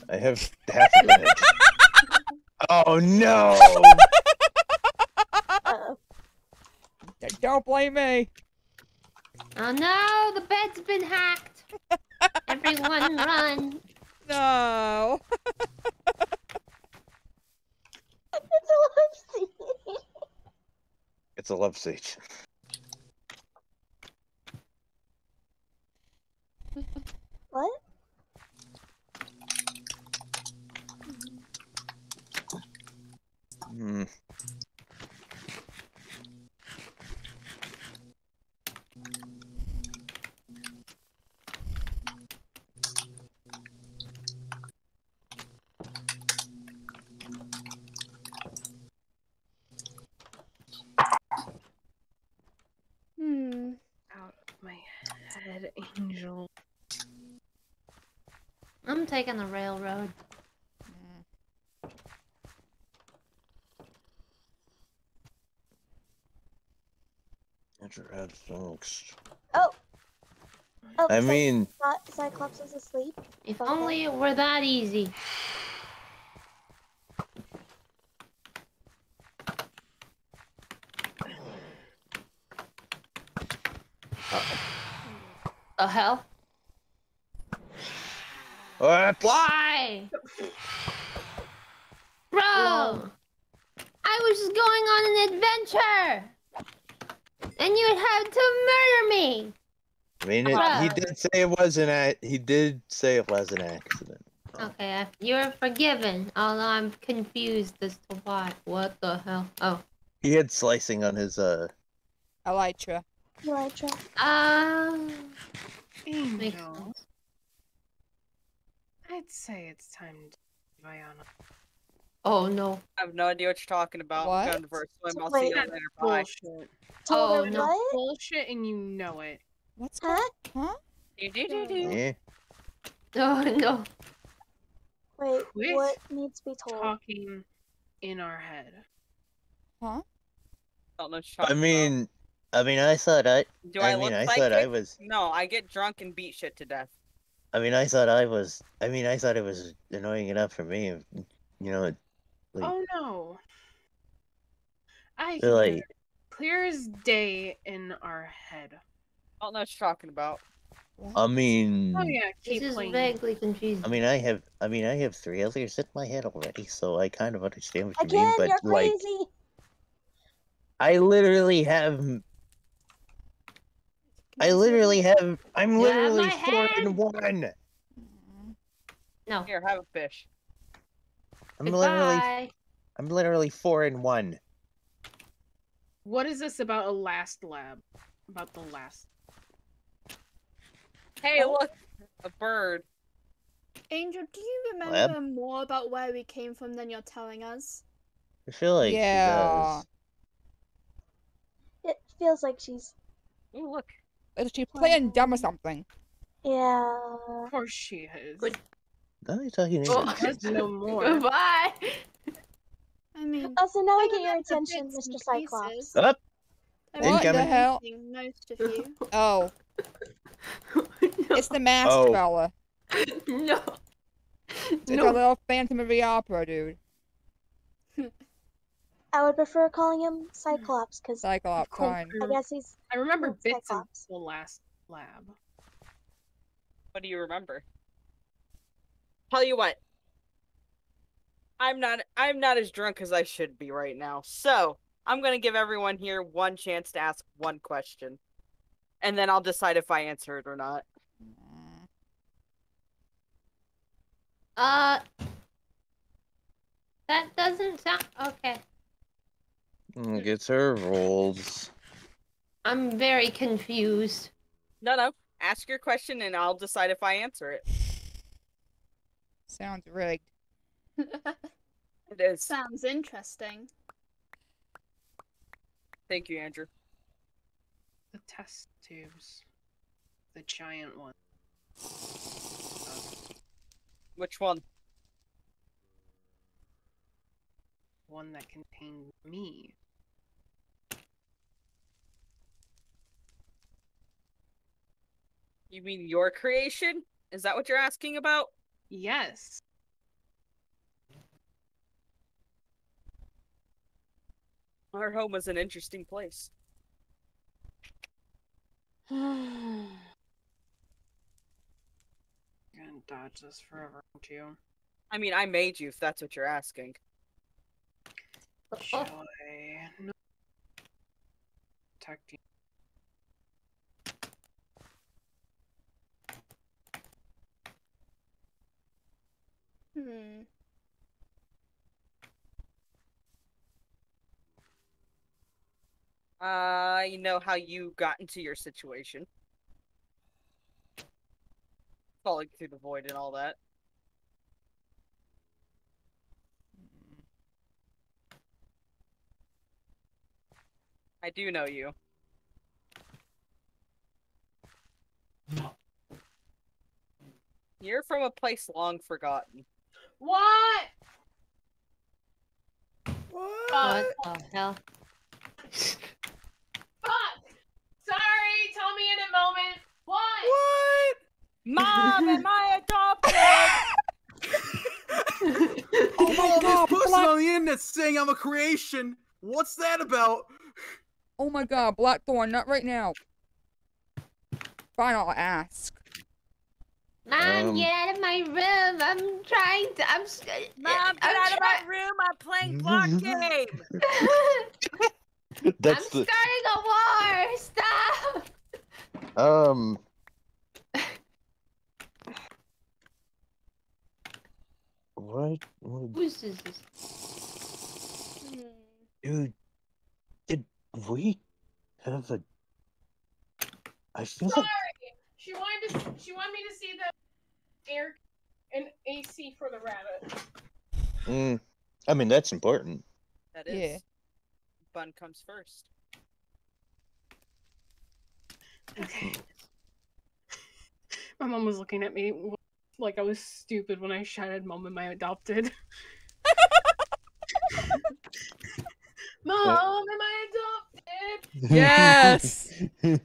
I have half a minute. <laughs> oh no! <laughs> Uh-oh. D- Don't blame me. Oh no, the bed's been hacked. <laughs> Everyone run. No. <laughs> It's a love scene. It's a love siege. What? Hmm. Hmm. Out of my head, Angel. I'm taking the railroad. Mm. Interrupt folks. Oh. Oh, I mean, Cyclops is asleep. If Okay. only it were that easy. The hell? what? Why? Bro! I was just going on an adventure! And you had to murder me! I mean, it, he did say it wasn't. A, he did say it was an accident. Okay, you're forgiven. Although I'm confused as to why. What the hell? Oh. He had slicing on his uh. Elytra. Elytra. Um. Makes Angel. sense. I'd say it's time to Viana. Oh no. I have no idea what you're talking about. What? I'm going to. I'll see you later. Bye. bullshit. Told Oh, no. what? Bullshit, and you know it. What's Huh? Huh? Do, do, do, do. Yeah. Oh <laughs> no. Wait, Quit what needs to be told? Talking in our head. Huh? Don't know what I you're talking mean, I mean, I thought I. do I, I look mean, I like thought it? I was. No, I get drunk and beat shit to death. I mean, I thought I was. I mean, I thought it was annoying enough for me. You know, like Oh no. I They're hear like- it clear as day in our head. I Don't know what you're talking about. I oh, mean, Oh yeah, This keep is vaguely confusing. I mean, I have. I mean, I have three others in my head already, so I kind of understand what you Again, mean. But you're like, crazy. I literally have. I literally have. I'm You literally my four in hand. one. no. Here, have a fish. I'm literally. I'm literally four in one. What is this about a last lab? About the last. Hey, Oh. look, a bird. Angel, do you Lab? remember more about where we came from than you're telling us? I feel like she Yeah. does. It feels like she's. Ooh, look. Is she playing dumb or something? Yeah. Of course she is. Good. Now you're talking Oh. English. Let's know more. Goodbye. I mean, Also, now I I get your attention, Mr. Cyclops. pieces. Up. I What the hell? meeting most of you. <laughs> Oh, it's the masked Oh. fella. no. It's a No. little Phantom of the Opera dude. I would prefer calling him Cyclops because Cyclops, Cool. fine. I guess he's. I remember bits of the last lab. What do you remember? Tell you what. I'm not I'm not as drunk as I should be right now. So, I'm going to give everyone here one chance to ask one question. And then I'll decide if I answer it or not. Uh. That doesn't sound okay. Mm, Gets her rolls. I'm very confused. No, no. Ask your question and I'll decide if I answer it. Sounds rigged. <laughs> It is. Sounds interesting. Thank you, Andrew. The test tubes. The giant one. Which one? One that contained me. You mean your creation? Is that what you're asking about? Yes. Our home was an interesting place. You're <sighs> gonna dodge this forever, aren't you? I mean, I made you, if that's what you're asking. Joy. No. Protecting. Hmm. I know how you got into your situation. Falling through the void and all that. I do know you. <laughs> You're from a place long forgotten. What? What the hell? Fuck! Sorry, tell me in a moment. What? What? Mom, am I adopted? <laughs> Oh my <laughs> god, this person Black- on the internet saying I'm a creation. What's that about? Oh my god, Blackthorn, not right now. Fine, I'll ask. Mom, Um, get out of my room. I'm trying to. I'm. s- Mom, get I'm out of my room! I'm playing <laughs> block game! <laughs> I'm the starting a war. Stop. um. What? would- Who's this? Dude, did we have a? I feel Sorry. like She wanted to. She wanted me to see the air and AC for the rabbit. mm, I mean that's important. That is. Yeah. Bun comes first. Okay. My mom was looking at me like I was stupid when I shouted "Mom, am I adopted?" <laughs> Mom, am I adopted? <laughs> Yes. <laughs>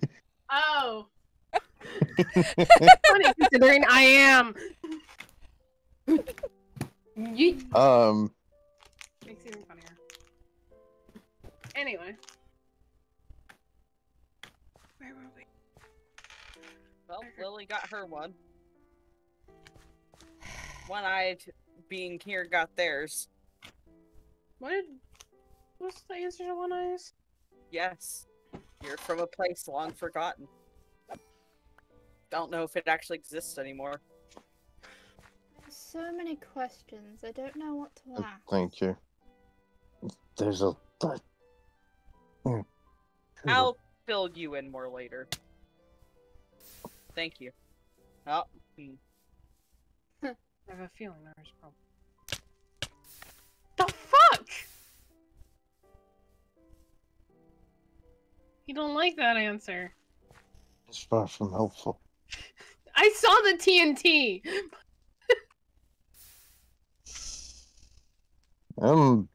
Oh. Funny considering I am. You um. Makes it even funnier. Anyway. Where were we? Well, Lily got her one. One eyed being here got theirs. What did what's the answer to one eyes? Yes. You're from a place long forgotten. Don't know if it actually exists anymore. There's so many questions. I don't know what to ask. Thank you. There's a lot. Mm. I'll fill you in more later. Thank you. Oh, hmm. <laughs> I have a feeling there's a problem. The fuck? You don't like that answer. It's far from helpful. I saw the TNT. Um.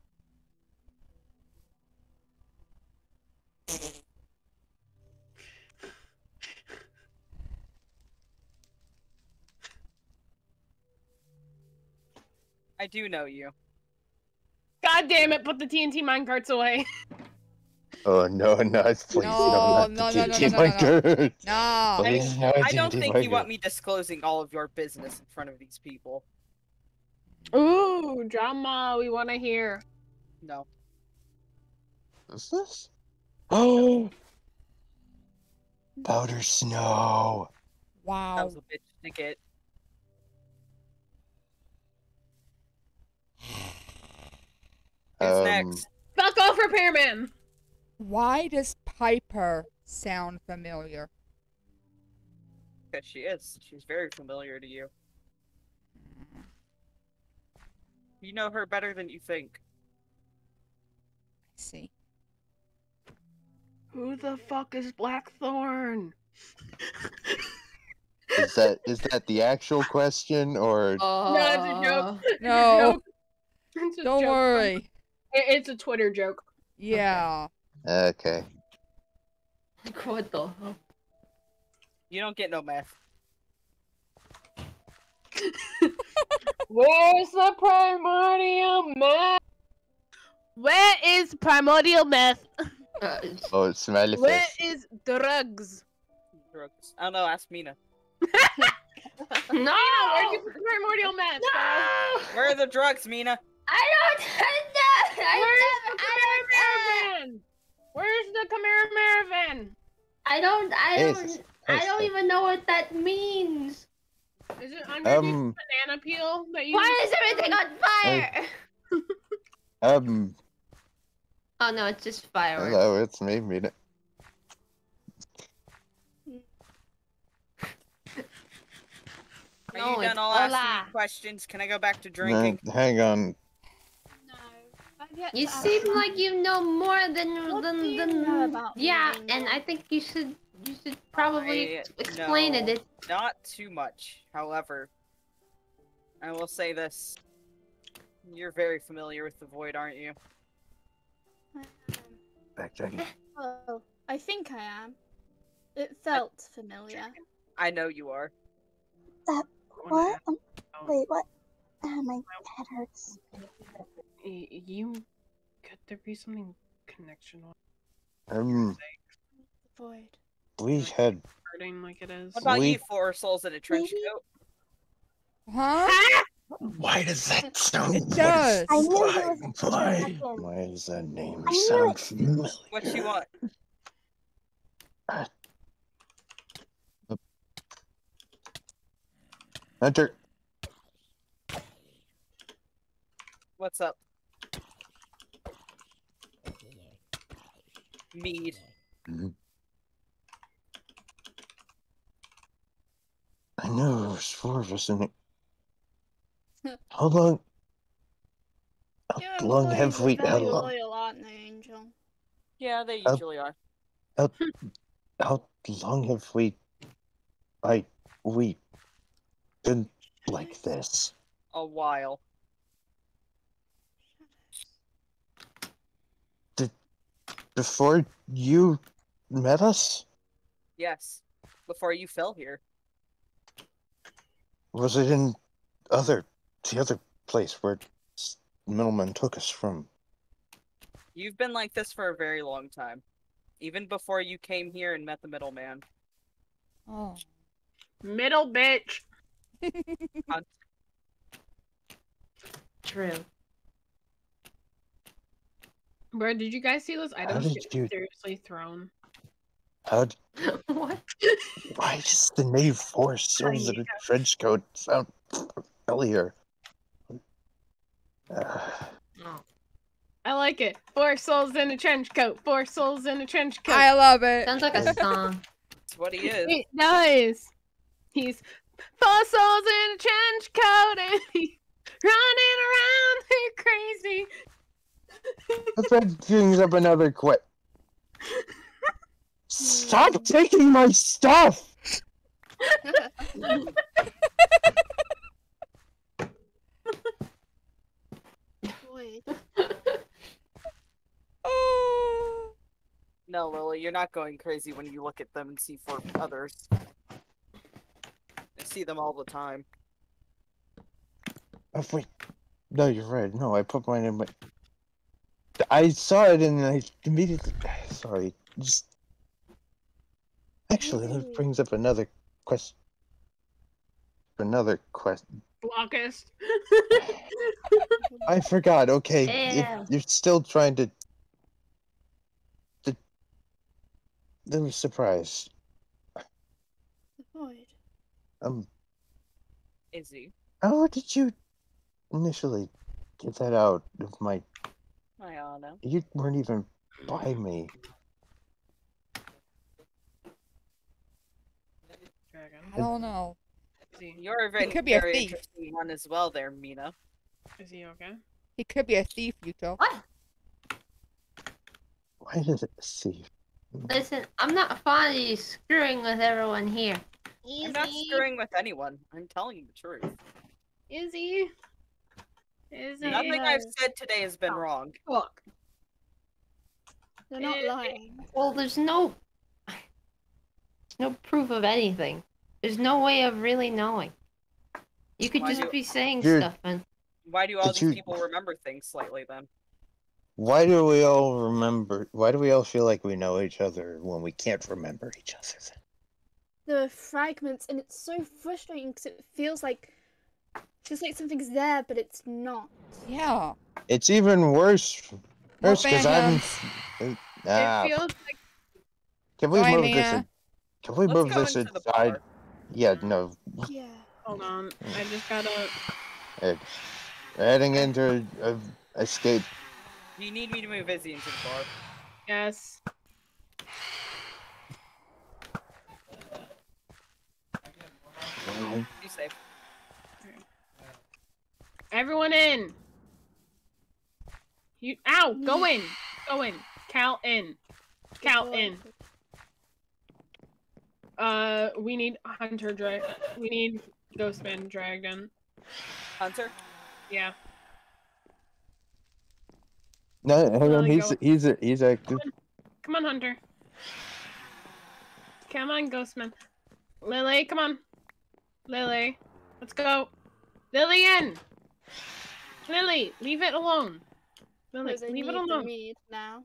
I do know you. God damn it! Put the TNT minecarts away. <laughs> Oh no, <laughs> no, please No, no, no, not no, the no, TNT no, no, no. minecarts. No. Please, no I don't TNT think you want minecarts. me disclosing all of your business in front of these people. Ooh, drama. We want to hear. No. What's this? Oh, powder snow. Wow. That Wow. was a bitch to get. Who's Um, next? Fuck off, repairman. Why does Piper sound familiar? Because she is. She's very familiar to you. You know her better than you think. I see. Who the fuck is Blackthorn? Is that is that the actual question or? Uh, <laughs> no, it's a joke. It's a No. joke. It's a Don't joke. worry. It's a Twitter joke. Yeah. Okay. What the hell? You don't get no math. <laughs> Where's the primordial meth? Where is primordial meth? Uh, Oh, it's smiley Where face. is drugs? Drugs. I don't know. Ask Mina. <laughs> no! Mina, where'd you put primordial meth? No! Where are the drugs, Mina? I don't know! I don't, I don't, I don't even know what that means. Is it underneath Um. banana peel that you? Why is everything on fire? <laughs> Um. Oh no, it's just fireworks. Hello, it's me, Mina. Are No, you it's done all asking hola. me questions? Can I go back to Uh, drinking? hang on. No. You to ask seem like you know more than What than do you than know about me, yeah, Linda? and I think you should you should probably I explain know it. It Not too much, however. I will say this. You're very familiar with the void, aren't you? Backtracking. <laughs> Oh, I think I am. It felt familiar. I know you are. What? Um, Oh. wait, what? Ah, my head hurts. Y- You could there be something connection on Um, The void. we had hurting like it is? What about We- you, four souls in a trench Maybe- coat? Huh? <laughs> Why does that sound? It does. I knew there was Why? Why does that name I knew sound it. familiar? What you want? Hunter. What's up? Mead. Mhm. I know there's four of us in it. <laughs> How long? How Yeah, long boys have we? very How long? loyal, aren't they, Angel? Yeah, they usually are. How, how long have we? I we been like this? A while. Before you met us? Yes. Before you fell here. Was it in other the other place where middleman took us from? You've been like this for a very long time. Even before you came here and met the middleman. Oh. Middle bitch. <laughs> <laughs> True. Bro, did you guys see those items did get you- seriously thrown? How? <laughs> what? Why does the Navy Force souls in a trench coat sound familiar? Uh, I like it. Four souls in a trench coat. Four souls in a trench coat. I love it. Sounds like a <laughs> song. That's what he is. It does. He's four souls in a trench coat and <laughs> he's running around here crazy. That brings up another quit. Stop taking my stuff! Oh. No, Lily, you're not going crazy when you look at them and see four others. I see them all the time. Oh, wait. No, you're right. No, I put mine in my. I saw it and I immediately. <sighs> Sorry. Just. Actually, that brings up another question. Another question. Blockist. I forgot. Okay, <laughs> if you're still trying to. The. I was surprised. Void. Um, Izzy. how did you initially get that out of my? I don't know. You weren't even by me. Dragon. I don't know. You're a very, could be a very thief. interesting one as well there, Mina. is he okay? He could be a thief, Yuto. What? Why is it a thief? Listen, I'm not fond of you screwing with everyone here. I'm not screwing with anyone. I'm telling you the truth. Is he? Is he? Nothing uh, I've said today has been oh. wrong. Look. They're not lying. Well, there's no, there's no proof of anything. There's no way of really knowing. You could Why just do- be saying Dude. stuff and Why do all these you- people remember things slightly then? Why do we all remember? Why do we all feel like we know each other when we can't remember each other? Then? There are fragments, and it's so frustrating because it feels like feels like something's there, but it's not. Yeah. It's even worse. More Worse because I'm. fandoms. Ah, it feels like can we Sorry, move this? In, can we Let's move this into inside? Yeah, no. Yeah. hold on. I just gotta eh, Heading into uh, escape. You need me to move Izzy into the bar. yes. Be safe. Everyone in. You ow, go <sighs> in. Go in. Cal in. Cal in. Uh we need Hunter drag we need Ghostman dragged in. Hunter? Yeah. No, hang on. He's go. he's a, he's active. Come on, Hunter. Come on, Ghostman. Lily, come on. Lily. Let's go. Lily in! Lily, leave it alone. Lily, There's a leave it alone. mead now.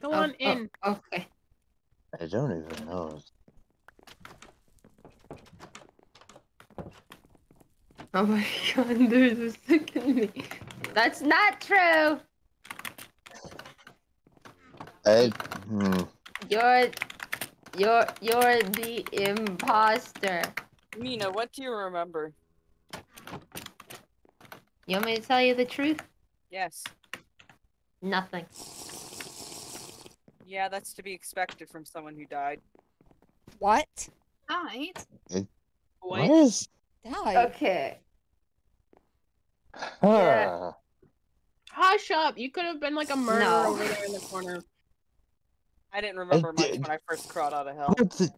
Go Oh, on oh, in. okay. I don't even know. Oh my god, <laughs> there's a second me. That's not true. I hmm. You're, you're, you're the imposter. Mina, what do you remember? You want me to tell you the truth? Yes. Nothing. Yeah, that's to be expected from someone who died. What? Right. What is? Died. Okay. Huh. Hush up! You could have been like a murderer No. over there in the corner. I didn't remember much did- when I first crawled out of hell. What the?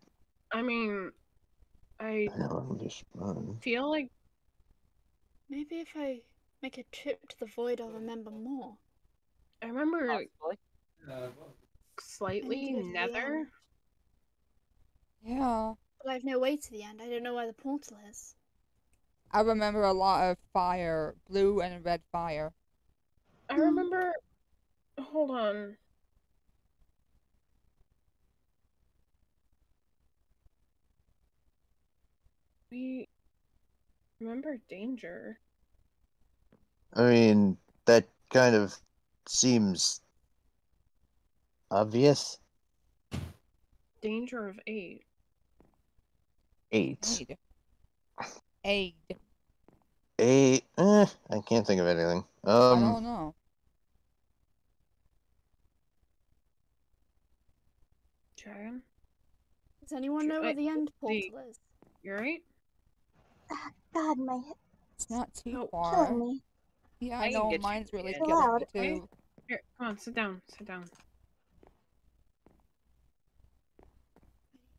I mean, I I don't understand. feel like Maybe if I make a trip to the void, I'll remember more. I remember Possibly. slightly I need to go to the nether. Yeah. But I have no way to the end. I don't know where the portal is. I remember a lot of fire, blue and red fire. I remember. Hold on. We remember danger. I mean, that kind of seems obvious. Danger of eight. Eight. Aid. Aid. Eight. Eh, I can't think of anything. I Um, don't know. Dragon, Does anyone Tr- know where the end the- portal is? you right? Ah, God, my head It's not too No, far. killing me. Yeah, I I know. Mine's really end. killing me Loud, too. Here, come on, sit down, sit down.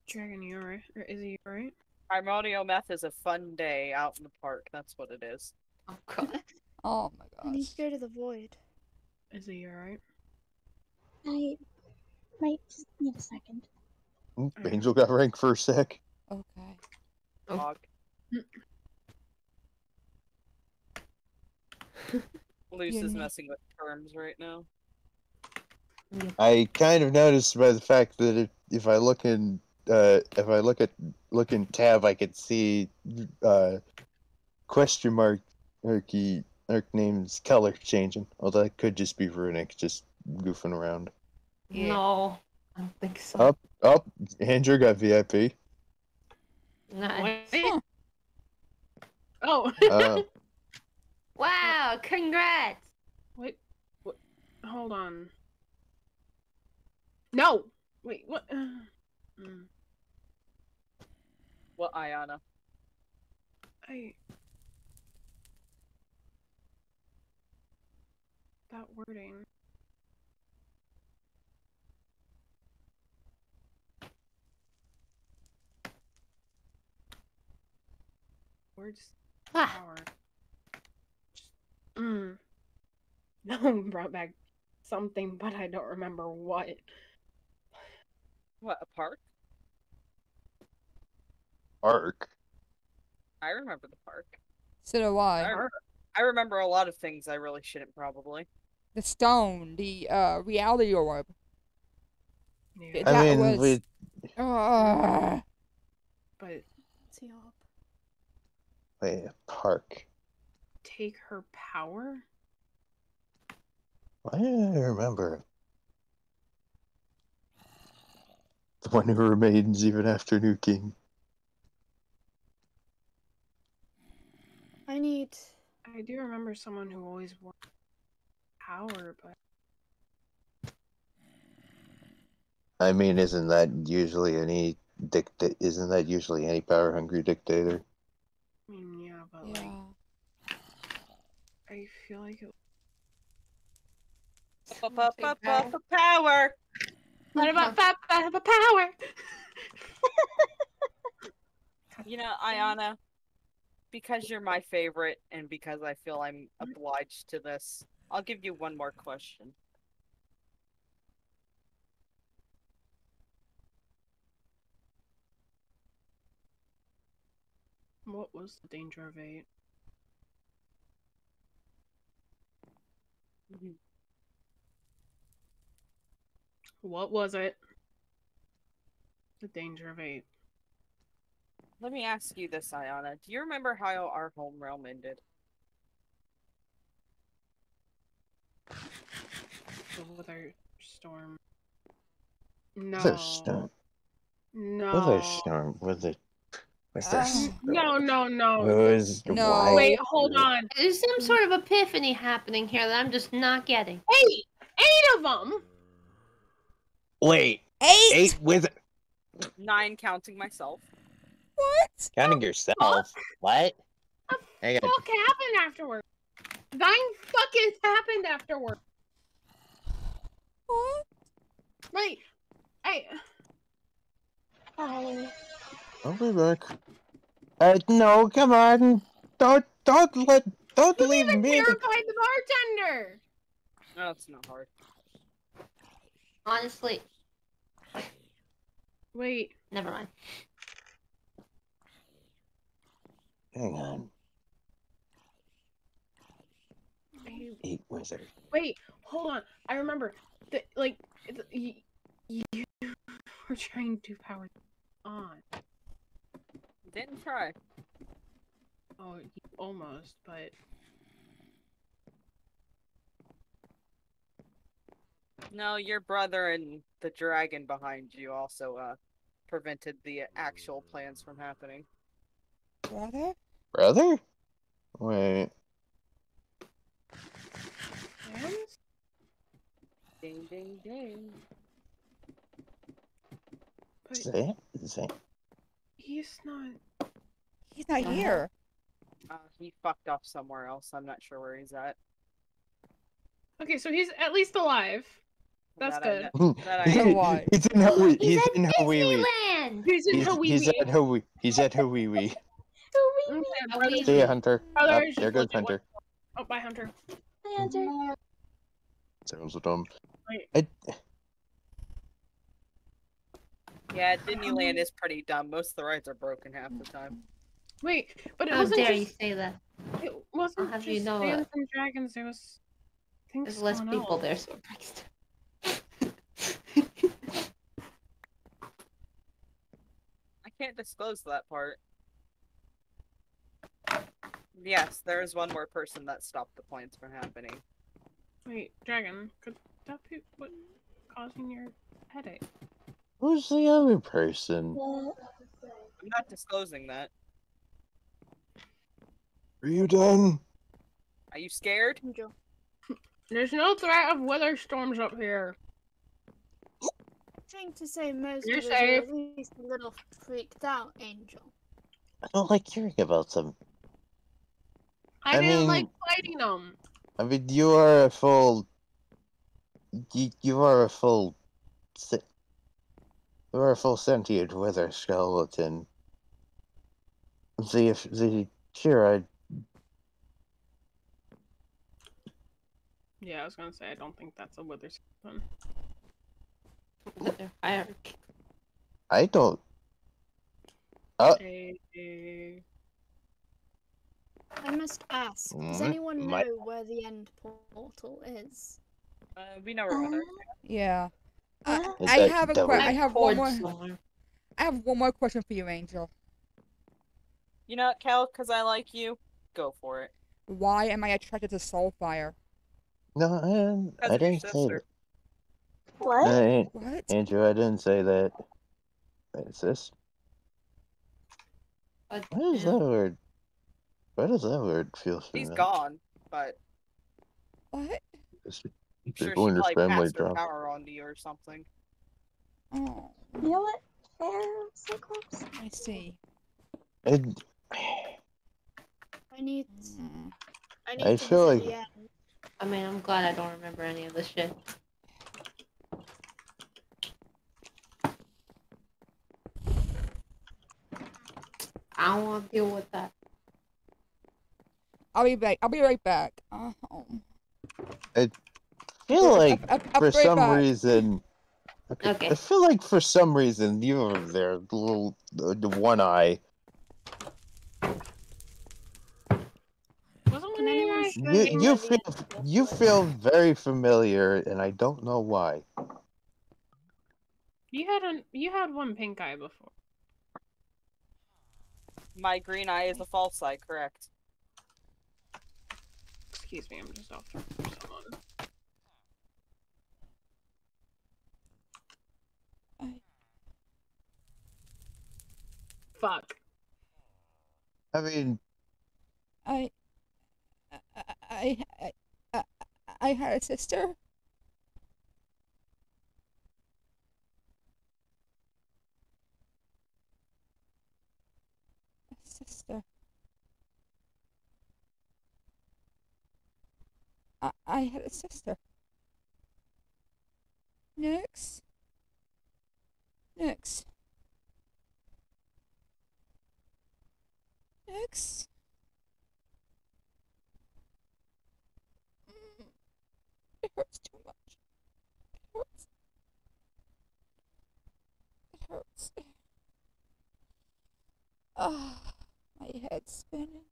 Dragon, you alright? Or is he alright? Primordial meth is a fun day out in the park. That's what it is. Oh god. <laughs> Oh my I need gosh. to go to the void. Is he alright? I might just need a second. Angel got ranked for a sec. Okay. Dog. Mm. Luce You is need- messing with terms right now. I kind of noticed by the fact that if, if I look in, uh, if I look at look in tab, I could see, uh, question mark, Arky, Arc name's color changing. Although that could just be Runic just goofing around. Yeah. No, I don't think so. Up, up. Andrew got VIP. Nice. Wait. <laughs> Oh. Uh, Wow, congrats. Wait, what? Hold on. No! Wait, what? <sighs> Mm, What, Ayana? I. That wording. Words. Ah. Power. Mm. <laughs> No, brought back something, but I don't remember what. What, a park? Park? I remember the park. So do I, I. remember, I remember a lot of things I really shouldn't probably. The stone, the uh reality orb. Yeah. That I mean, was. with Ugh. But See up. wait, a park. Take her power? I remember the one who remains even after New King? I need. I do remember someone who always wanted power, but I mean, isn't that usually any dicta- Isn't that usually any power hungry dictator? I mean, yeah, but Yeah. like, I feel like it. Up, power! What about power? You know, Ayana, because you're my favorite and because I feel I'm obliged to this, I'll give you one more question. What was the danger of eight? Mm-hmm. What was it? The danger of eight. Let me ask you this, Ayana. Do you remember how our home realm ended? With Wither storm. No. Wither storm. No. Wither storm. Wither. Was there Uh, No, no, no. was No. why- Wait, hold on. There's some sort of epiphany happening here that I'm just not getting. Eight! Eight of them! Wait, Eight. eight with Nine counting myself. What? counting yourself. What? What on. Fuck happened afterward? Nine fucking happened afterward. What? Wait. Hey, Hi. I'll be back. Uh, no, come on. Don't, don't let, don't who leave even me. terrified the bartender? No, it's not hard. Honestly, Wait. never mind. Hang on. Hey, Eight wizard. Wait, hold on. I remember. The, like, the, you, you were trying to power on. Didn't try. Oh, almost, but No, your brother and the dragon behind you also uh prevented the actual plans from happening. Brother? Brother? Wait. Yes? Ding ding ding. But Zan? Zan? He's not. He's not Uh-huh. here. Uh, he fucked off somewhere else. I'm not sure where he's at. Okay, so he's at least alive. That's That good. know- <laughs> that I know. what? He's in Hawaii. He's, He's in Hawaii. Disneyland! He's in Hawaii. he's at Hawaii. He's at Hawaii. <laughs> Okay, brother. See ya, Hunter. Brother, Oh, there just goes legit one- Hunter. Oh, bye, Hunter. Hi, Hunter. Sounds dumb. Wait. I, Yeah, Disneyland um, is pretty dumb. Most of the rides are broken half the time. Wait, but it How wasn't dare just. you say that? It wasn't I'll have just you know it. And Dragons. There was. things There's less people on. there, so it breaks down. I can't disclose that part. Yes, there is one more person that stopped the plans from happening. Wait, Dragon, could that be what causing your headache? Who's the other person? I'm not disclosing that. Are you done? Are you scared? Angel. There's no threat of wither storms up here. Trying to say most You're of us safe. are at least a little freaked out, Angel. I don't like hearing about them. I, I didn't mean- like fighting them. I mean, you are a full. You, you are a full. Se- You are a full sentient wither skeleton. The the sure I Yeah, I was gonna say I don't think that's a wither storm. With their fire. I don't. Uh, I must ask, does Mm, anyone know my- where the end portal is? Uh, we know where weather. Yeah. I, Uh, I have a double- que- I have one more. somewhere. I have one more question for you, Angel. You know what, Cal? Because I like you, go for it. Why am I attracted to Soulfire? no, I, Because I didn't say that. What? I, What? Andrew, I didn't say that. Wait, is this? But, What is that word? Why does that word feel He's familiar? gone, but What? Is I'm sure she People in his probably family passed her drunk. power onto you or something. Oh, You know what? Fair, Cyclops. I see. It, I need. Mm. I need I to feel like- the. I mean, I'm glad I don't remember any of this shit. I don't want to deal with that. I'll be back. I'll be right back. Oh. I feel like I'll- I'll for right some back. reason. Okay. I feel like for some reason you're there, the little the, the one eye. wasn't one of you anyone guys? show You me you where the feel you feel very familiar, and I don't know why. You had a you had one pink eye before. My green eye is a false eye, correct? Excuse me, I'm just off for someone. I- Fuck. I mean, I, I, I, I, I, I had a sister. A sister. I, I had a sister. Next. Next. Next. Mm. It hurts too much. It hurts. It hurts. Ah, my head's spinning.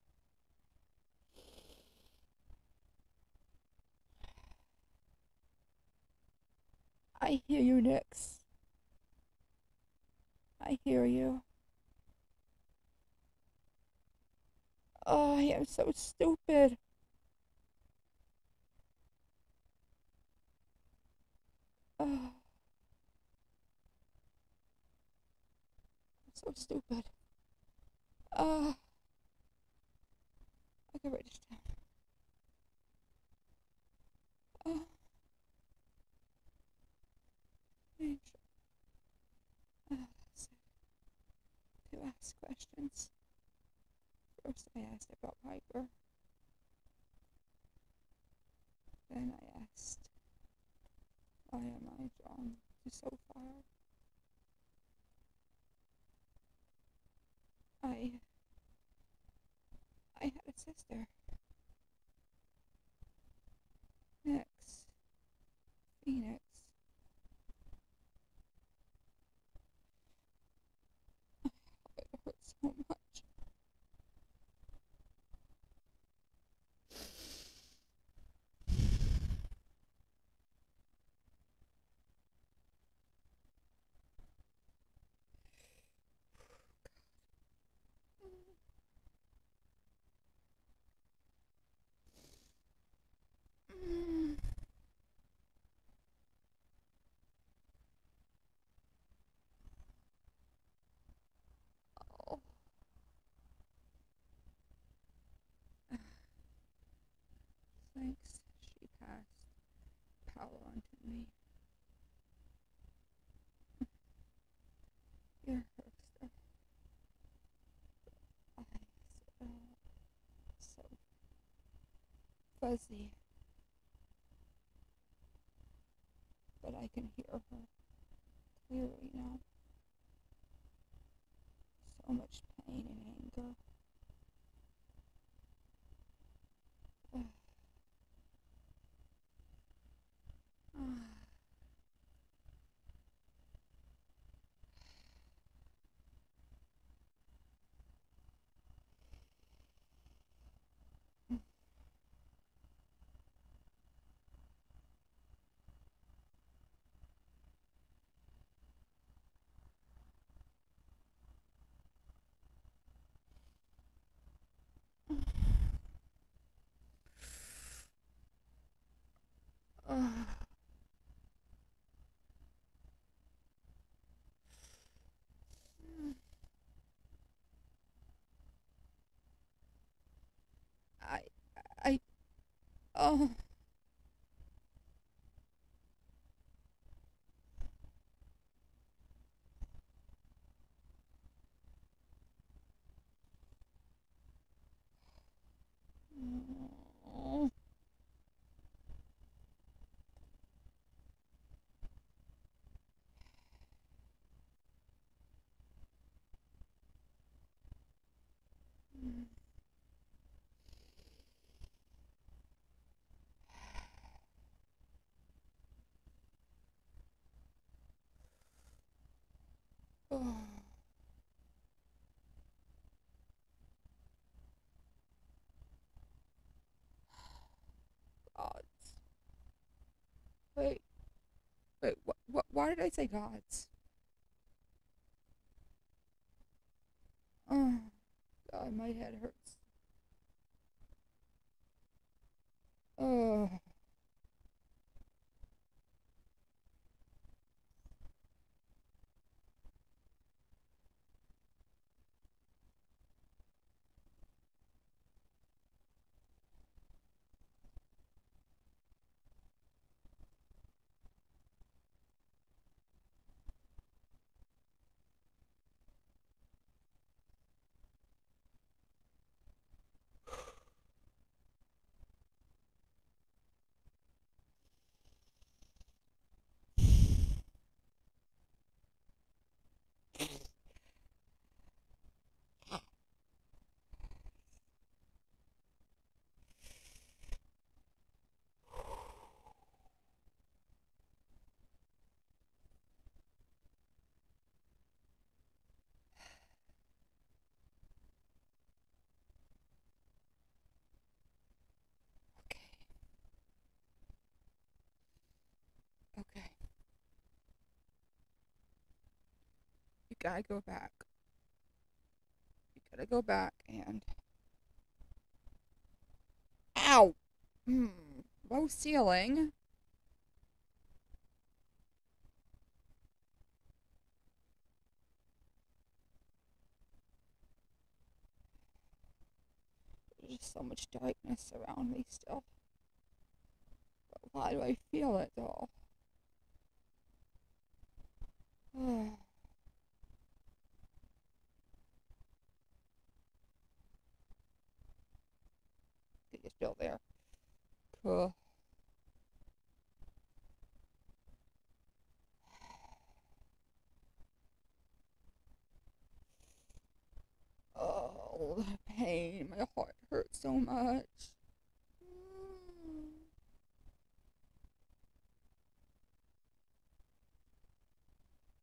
I hear you, Nix. I hear you. Oh, I am so stupid. Oh. I'm so stupid. Uh, I can write this down. Angel. Uh, to ask questions. First, I asked about Piper. Then I asked, why am I drawn to so far? I. I had a sister. Next. Phoenix. It hurts so much. Mm. Oh. Thanks, she passed power on to me. You're Herster. Eyes so fuzzy. I can hear her clearly now. So much pain and anger. Ugh. Ah. <sighs> I, I. Oh. Oh. Gods. Wait. Wait, what, what, why did I say gods? Oh, God, my head hurts. Oh. Gotta go back. You gotta go back and. Ow! Hmm. Low ceiling. There's just so much darkness around me still. But why do I feel it though? <sighs> <sighs> Still there. Cool. Oh, the pain. My heart hurts so much.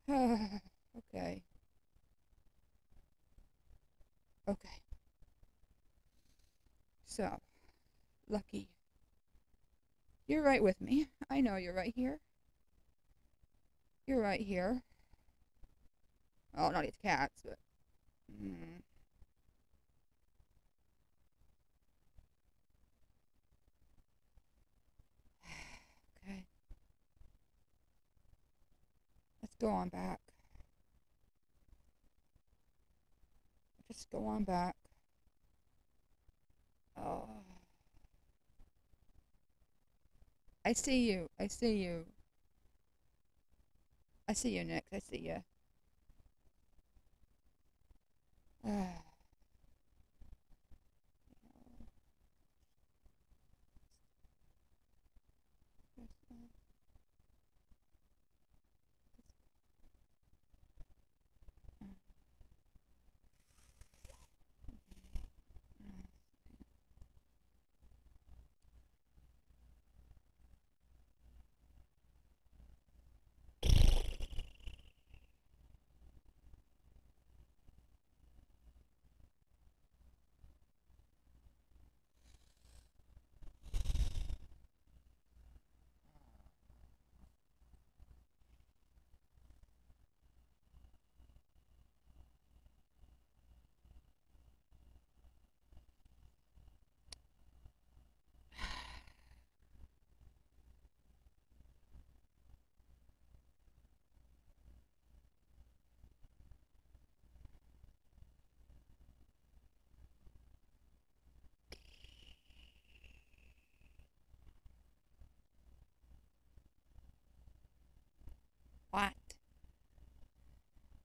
<sighs> okay. Okay. So, Lucky. You're right with me. <laughs> I know you're right here. You're right here. Oh, not these cats, but. Mm. <sighs> okay. Let's go on back. Just go on back. Oh. I see you. I see you. I see you, Nick. I see you. What? <sighs> Ah.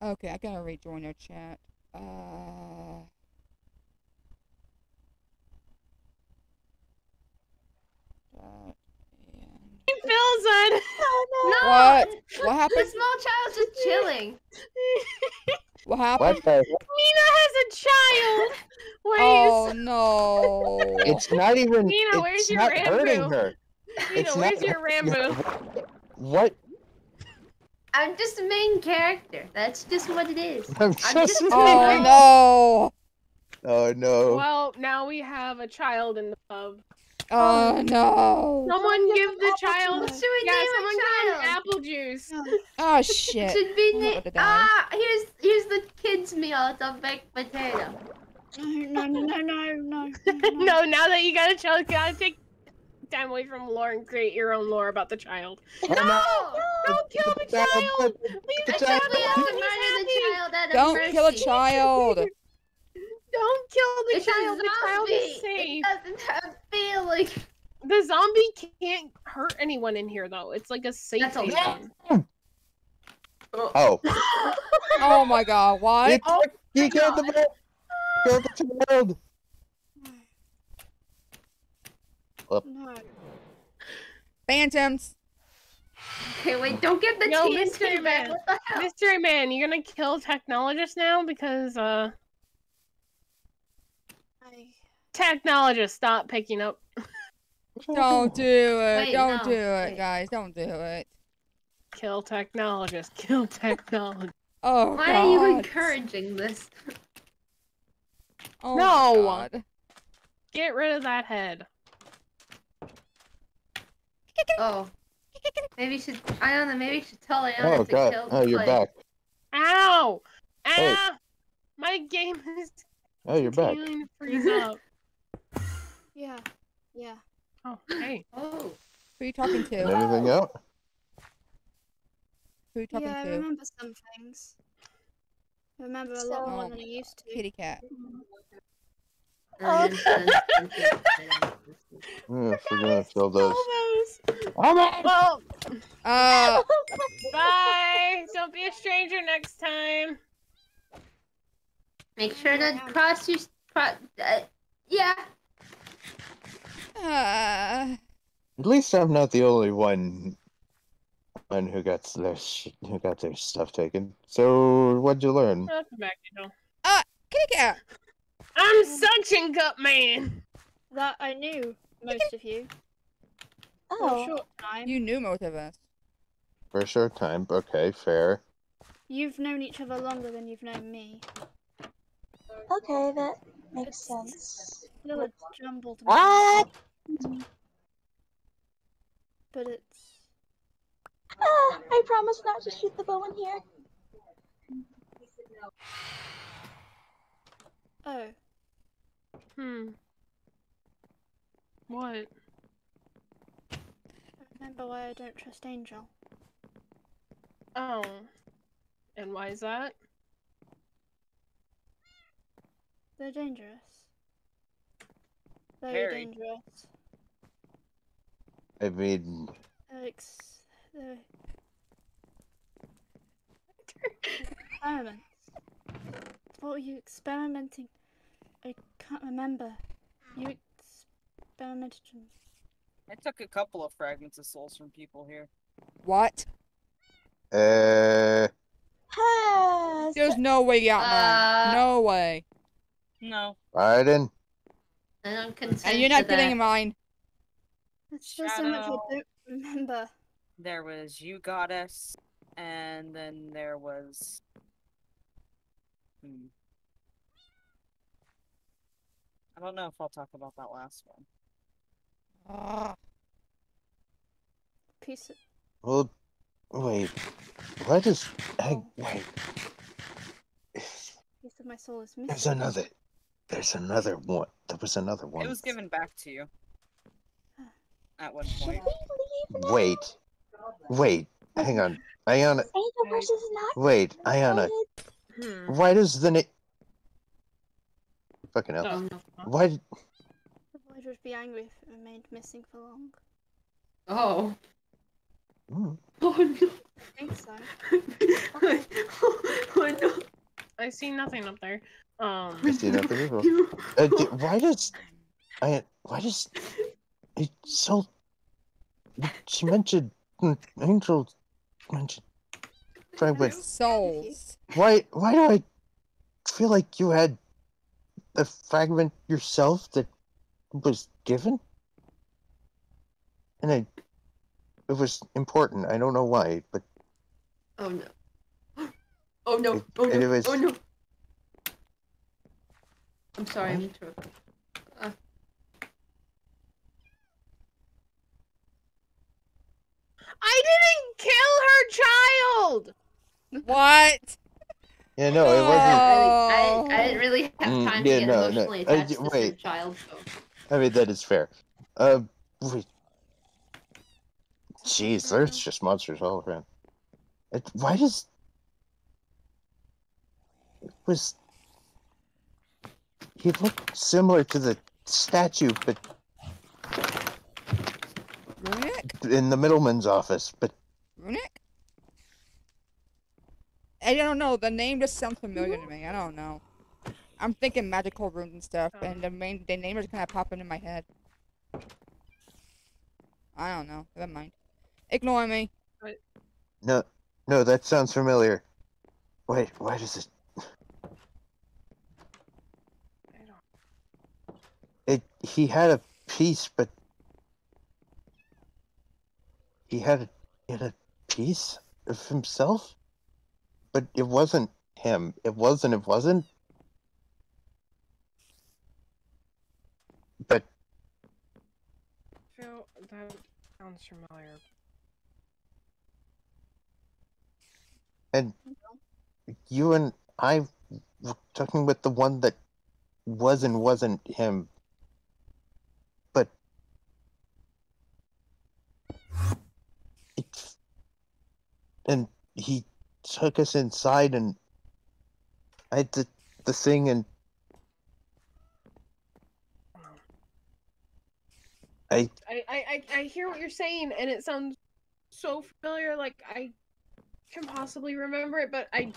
Okay, I gotta rejoin their chat. Uh. That and... Phil's on. No! <laughs> <laughs> What? What happened? The small child's just chilling. What happened? What the? Mina has a child. Wait. Oh no! It's not even. Nina, it's where's your not hurting Rambo? her. Mina, it's where's not your Rambo? What? I'm just a main character. That's just what it is. <laughs> I'm I'm just. just Oh no! Oh no. Well, now we have a child in the pub. Oh no! Someone give the child. What should we yeah, name someone give him child? apple juice. <laughs> Oh shit! Should be I'm na- about to die. Ah, here's here's the kids' meal. It's a baked potato. No, no, no, no, no, no. <laughs> no, now that you got a child, you gotta take time away from lore and create your own lore about the child. <laughs> Oh, no. Don't kill the Child, child! the Leave the child. child We have to alone. He's happy. child Don't kill a child! <laughs> Don't kill the It's child. The child is zombie. safe. It doesn't have feelings. The zombie can't hurt anyone in here, though. It's like a safe That's a. Oh. Oh. <laughs> oh my god! why? He, took- oh he killed the. Killed the child. No. Phantoms! Okay, wait, don't get the Yo, TNT mystery back. man. What the hell? Mystery man, you're gonna kill technologist now because uh I... technologist stop picking up. <laughs> Don't do it! Wait, Don't no, do it, wait. guys! Don't do it! Kill technologist. Kill technologist. Oh Why god! are you encouraging this? Oh, No. God. Get rid of that head. Oh. Maybe you should. I don't know. Maybe you should tell Ayana Oh to god. kill. Oh, you're back. Ow! Hey. Ah! My game is Oh, you're back. to freeze up. <laughs> Yeah. Yeah. Oh, hey. <gasps> Oh. Who are you talking to? Anything out? Who are you talking to? yeah, I remember some things. I remember a lot more than I used to. Kitty cat. Oh, <laughs> Yeah, we're gonna fill those. Well, Uh, <laughs> bye. Don't be a stranger next time. Make sure to cross your. Cro- uh, yeah. uh, At least I'm not the only one, one who got their sh- who got their stuff taken. So what'd you learn? I'll come back, Angel. kitty cat. I'm suction cup man. That I knew most of you for a Oh, short time. You knew most of us. For a short time. Okay, fair. You've known each other longer than you've known me. okay, that makes sense. Still a jumbled What? But it's Ah, I promise not to shoot the bow in here. oh, Hmm. What? I remember why I don't trust Angel. Oh. And why is that? They're dangerous. Very Very. dangerous. I mean, They're they're experiments. What were you experimenting? I can't remember. You experimented on I took a couple of fragments of souls from people here. What? uh, There's no way you got Uh, mine. No way. No. Biden. I don't consent And you're to not that. getting mine. There's still so much I don't remember. There was you goddess, and then there was. Hmm. I don't know if I'll talk about that last one. Piece of Well, wait. What is? Hey, wait. piece of my soul is missing. There's another. There's another one. There was another one. It was given back to you. <sighs> At one should point. we leave now? Wait. Wait. Hang on. Ayana. Angel versus not. Wait. Ayana. Hmm. Why does the name? Fucking hell. Oh, no. Why? D- The void would be angry if it remained missing for long. Oh. Hmm. <laughs> Oh no. I think so. <laughs> oh no. I see nothing up there. Um. I see nothing evil. <laughs> Uh, d- why does? I. Why does? It's so. She mentioned angels. angel. Mentioned. Fragment. Souls. Why? Why do I feel like you had a fragment yourself that was given? And I, it was important. I don't know why, but Oh no. <gasps> Oh no. Oh no. Anyways. Oh no. I'm sorry, I'm interrupting. Uh, I didn't kill her child. What? yeah, no, it wasn't. I, I, I didn't really have Mm, time to yeah, get no, no. emotionally Uh, attached y- to this wait. child. So. I mean, that is fair. Uh, wait. Jeez, there's just monsters all around. It, why does it was he looked similar to the statue, but Runic? in the middleman's office, but Runic? I don't know. The name just sounds familiar to me. I don't know. I'm thinking magical runes and stuff, and the main the name is kind of popping in my head. I don't know. Never mind. Ignore me. no, no, that sounds familiar. Wait, why does it? It he had a piece, but he had a, he had a piece of himself, but it wasn't him. It wasn't. It wasn't. But feel that sounds familiar. and you and I was talking with the one that was and wasn't him. But it's and he took us inside and I did the thing and I I, I, I, I hear what you're saying, and it sounds so familiar. Like I can possibly remember it, but I,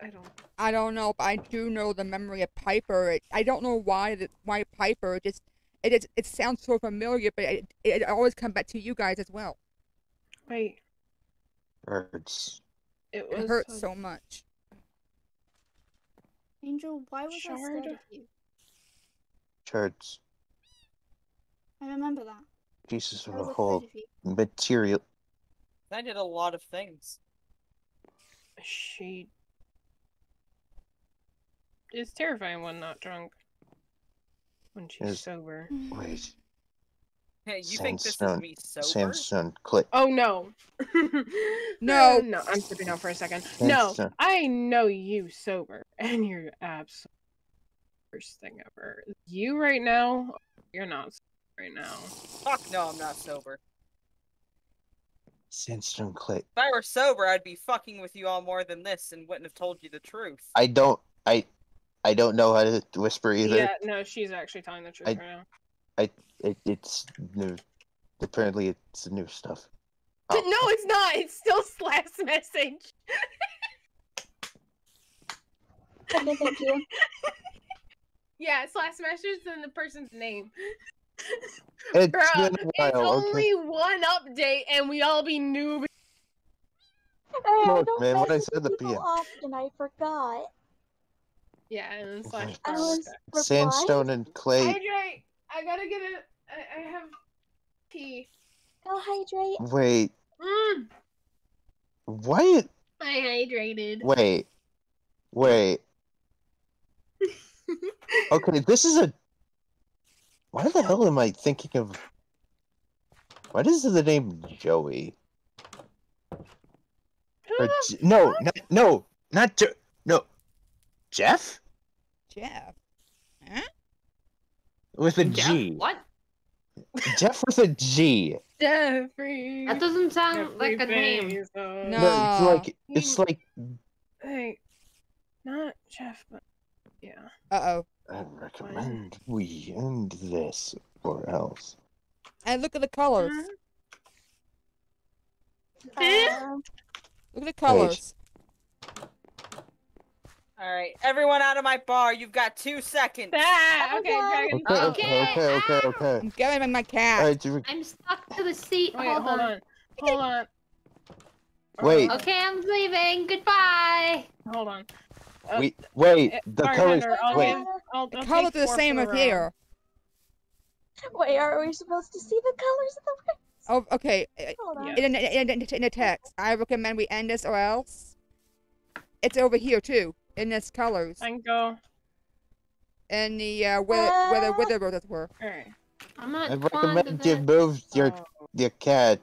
I don't. I don't know, but I do know the memory of Piper. It, I don't know why that why Piper. It just it is it sounds so familiar, but it, it always comes back to you guys as well. Right. hurts. it was It hurts so much. Angel, why was I scared Shard? of you? Hurts. I remember that. Jesus of I a was whole afraid of you. material. I did a lot of things. She is terrifying when not drunk. When she's Is- sober. Mm-hmm. Wait. Hey, you think this is Sandstone. me sober? Sandstone click. Oh no. <laughs> No. no, I'm sipping out for a second. No, I know you sober, and you're absolute worst thing ever. You right now, you're not sober right now. Fuck no, I'm not sober. Sandstone click. If I were sober, I'd be fucking with you all more than this and wouldn't have told you the truth. I don't. I. I don't know how to whisper either. Yeah, no, she's actually telling the truth I- right now. I. It, it's new. Apparently, it's new stuff. <laughs> No, it's not. It's still <laughs> slash message. Okay, thank you. <laughs> Yeah, slash message and the person's name. <laughs> It's Bruh, been a while, it's while. only Okay. one update, and we all be noob. Hey, Look, don't man, what I said the people PM. often. I forgot. Yeah, and slash. I was back. <laughs> Sandstone and clay. Hydrate. I gotta get a. I, I have pee. Go hydrate. Wait. Mm, What? I hydrated. Wait. Wait. <laughs> Okay, this is a. Why the hell am I thinking of? What is the name Joey? Or no, not, no, not jo- no, Jeff Jeff. with a Jeff? G. What? Jeff with a G. Jeffrey. That doesn't sound like a Jeffrey name. Bezos. No. No, it's like it's like Hey, not Jeff, but yeah. Uh oh. I recommend we end this or else. And look at the colors. Um, Look at the colors. Alright, everyone out of my bar, you've got two seconds. Ah, okay, Dragon. Okay, okay, okay, okay, okay. I'm going with my cat. Alright, you- I'm stuck to the seat. Wait, hold, hold on. on. Hold on. Wait. Okay, I'm leaving. Goodbye. Hold on. Uh, we wait. uh, The colors. bartender, I'll Wait. give- I'll, The I'll colors are the four same for as the round. here. wait, are we supposed to see the colors of the words? Oh, okay. uh, In, in, in, in the text, I recommend we end this or else. It's over here too, in this colors. And go. In the uh, where where the where the roses were. Alright. I'm not. I recommend you move your your cat.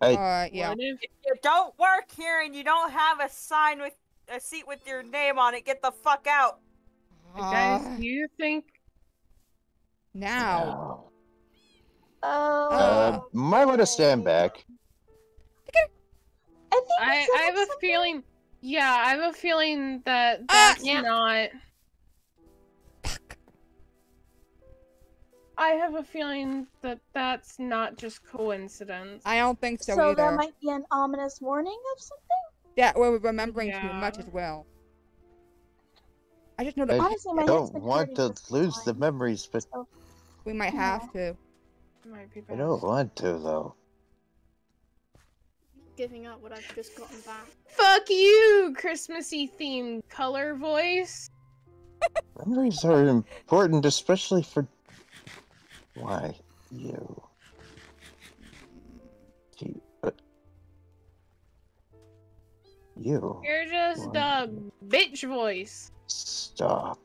I Uh, yeah. If If you don't work here and you don't have a sign with a seat with your name on it, get the fuck out. guys? Uh, Do you think? now. Oh. uh, might want to stand back. I think I I have a feeling. Yeah, I have a feeling that Ah! that's Yeah. not. I have a feeling that that's not just coincidence. I don't think so, So either. there might be an ominous warning of something. Yeah, we're remembering too much as well. I just know I that Honestly, my head's don't want to lose the memories, but we might have to. Might be I don't want to though. Giving up what I've just gotten back. Fuck you, Christmassy themed color voice. Memories are important, especially for. Why you? Gee, you You're just a bitch voice. stop.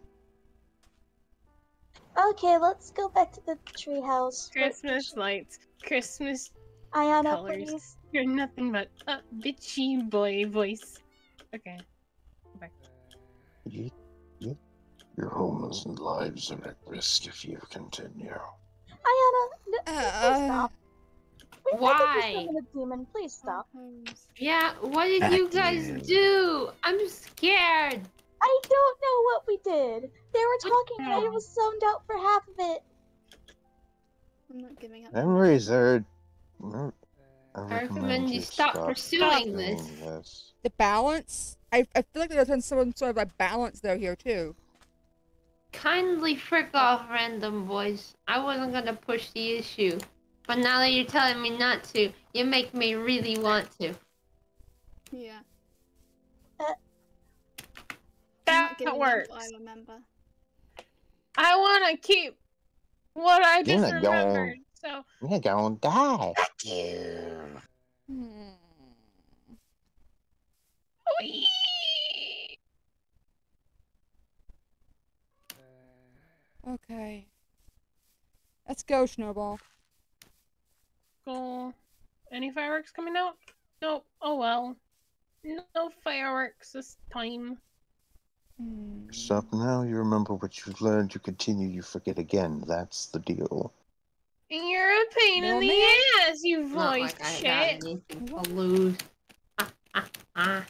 okay, let's go back to the treehouse. Christmas lights, Christmas Ayana, colors. please. You're nothing but a bitchy boy voice. Okay. Back. You, you, your home's and lives are at risk if you continue. Ayana, n- please Uh, stop. We, Why? think we summoned a demon. Please stop. Yeah, what did you guys Active. do? I'm scared. I don't know what we did. They were talking and I was zoned out for half of it. I'm not giving up. Memories are. Mm, I I recommend you stop pursuing this. this. the balance. I, I feel like there's been some sort of a balance though here too. Kindly frick off, random boys. I wasn't gonna push the issue. But now that you're telling me not to, you make me really want to. Yeah. Uh, I'm That not giving up works. I remember. I want to keep what I You're just not going- remembered. So You're gonna die. Hmm. Okay. Let's go, Snowball. Cool. Any fireworks coming out? Nope. Oh well. No fireworks this time. Hmm. Stop now. You remember what you've learned. You continue. You forget again. That's the deal. You're a pain in the man. ass, you voice like I got shit. anything to lose. Ah, ah, ah.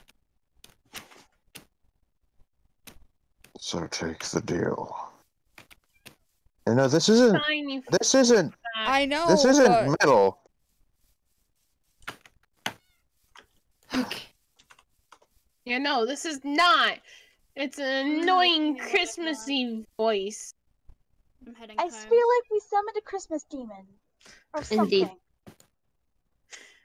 So take the deal. You know this isn't. Fine, This isn't. I know. This isn't but metal. Yeah, no, this is not. It's an annoying Christmassy voice. I'm heading I home. feel like we summoned a Christmas demon. Or something. Indeed.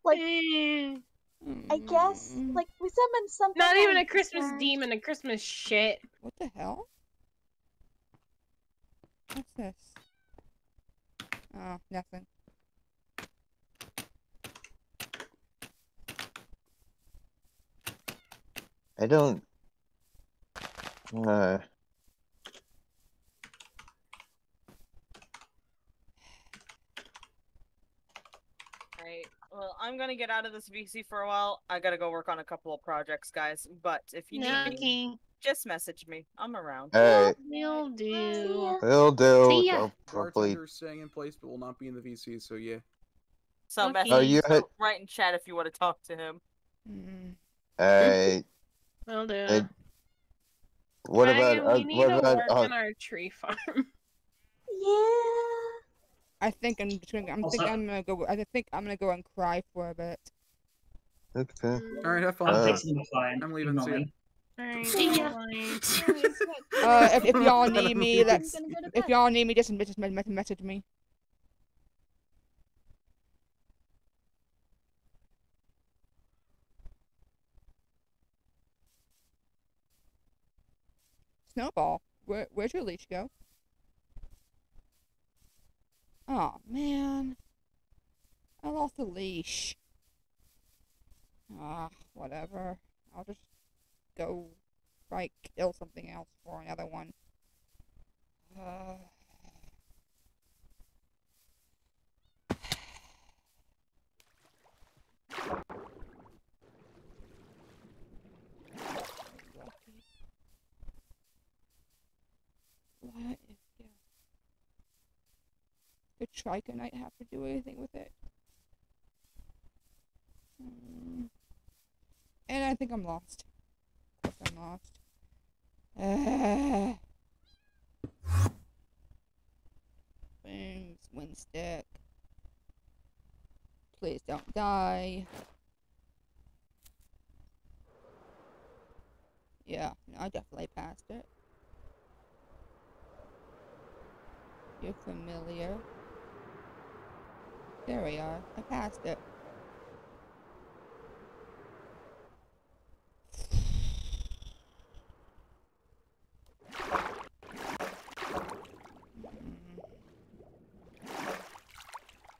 Like, I guess, Mm, like, we summoned something. Not even a Christmas and- demon, a Christmas shit. What the hell? What's this? Oh, nothing. I don't. Uh. Alright. Well, I'm gonna get out of this VC for a while. I gotta go work on a couple of projects, guys. But if you need me, just message me. I'm around. Hey, Will do. ya. will do. See ya. I'll probably. Bartender's staying in place, but will not be in the VC. So yeah. So Okay. message Oh, you had- write in chat if you want to talk to him. Mm. Hey, Will do. Hey, what Dragon, about? Uh, we need what to about? work Uh, on our tree farm. <laughs> Yeah. I think I'm just gonna. I'm Also- thinking I'm gonna go. I think I'm gonna go and cry for a bit. okay. All right, have fun. I'm Uh, fixing the fine. I'm leaving, see ya. Alright, See ya. Uh, if, if y'all need <laughs> me, I'm that's gonna go to if y'all need me, just just me- me- message me. Snowball, where where'd your leash go? Oh man, I lost the leash. Ah, whatever. I'll just go try kill something else for another one. Uh, <sighs> <sighs> if yeah. Could Triconite have to do anything with it? Hmm. And I think I'm lost. Of course I'm lost. Ah. Wings, wind stick. Please don't die. Yeah, no, I definitely passed it. You're familiar. There we are. I passed it. Mm.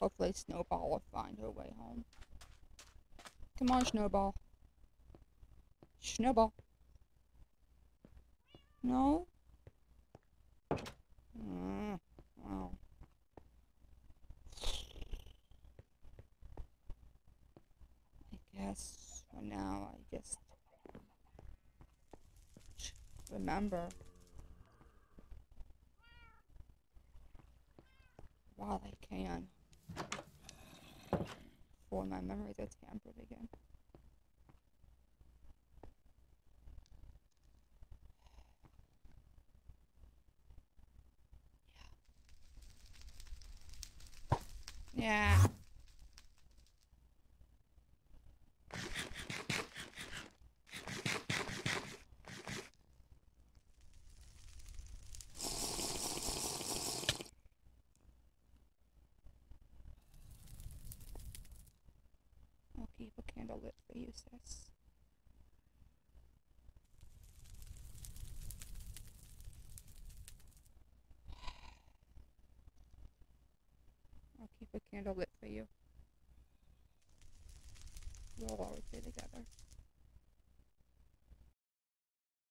Hopefully Snowball will find her way home. Come on, Snowball. Snowball. No? Mm, well. I guess for now I just remember while I can for my memories are tampered again. Yeah. I'll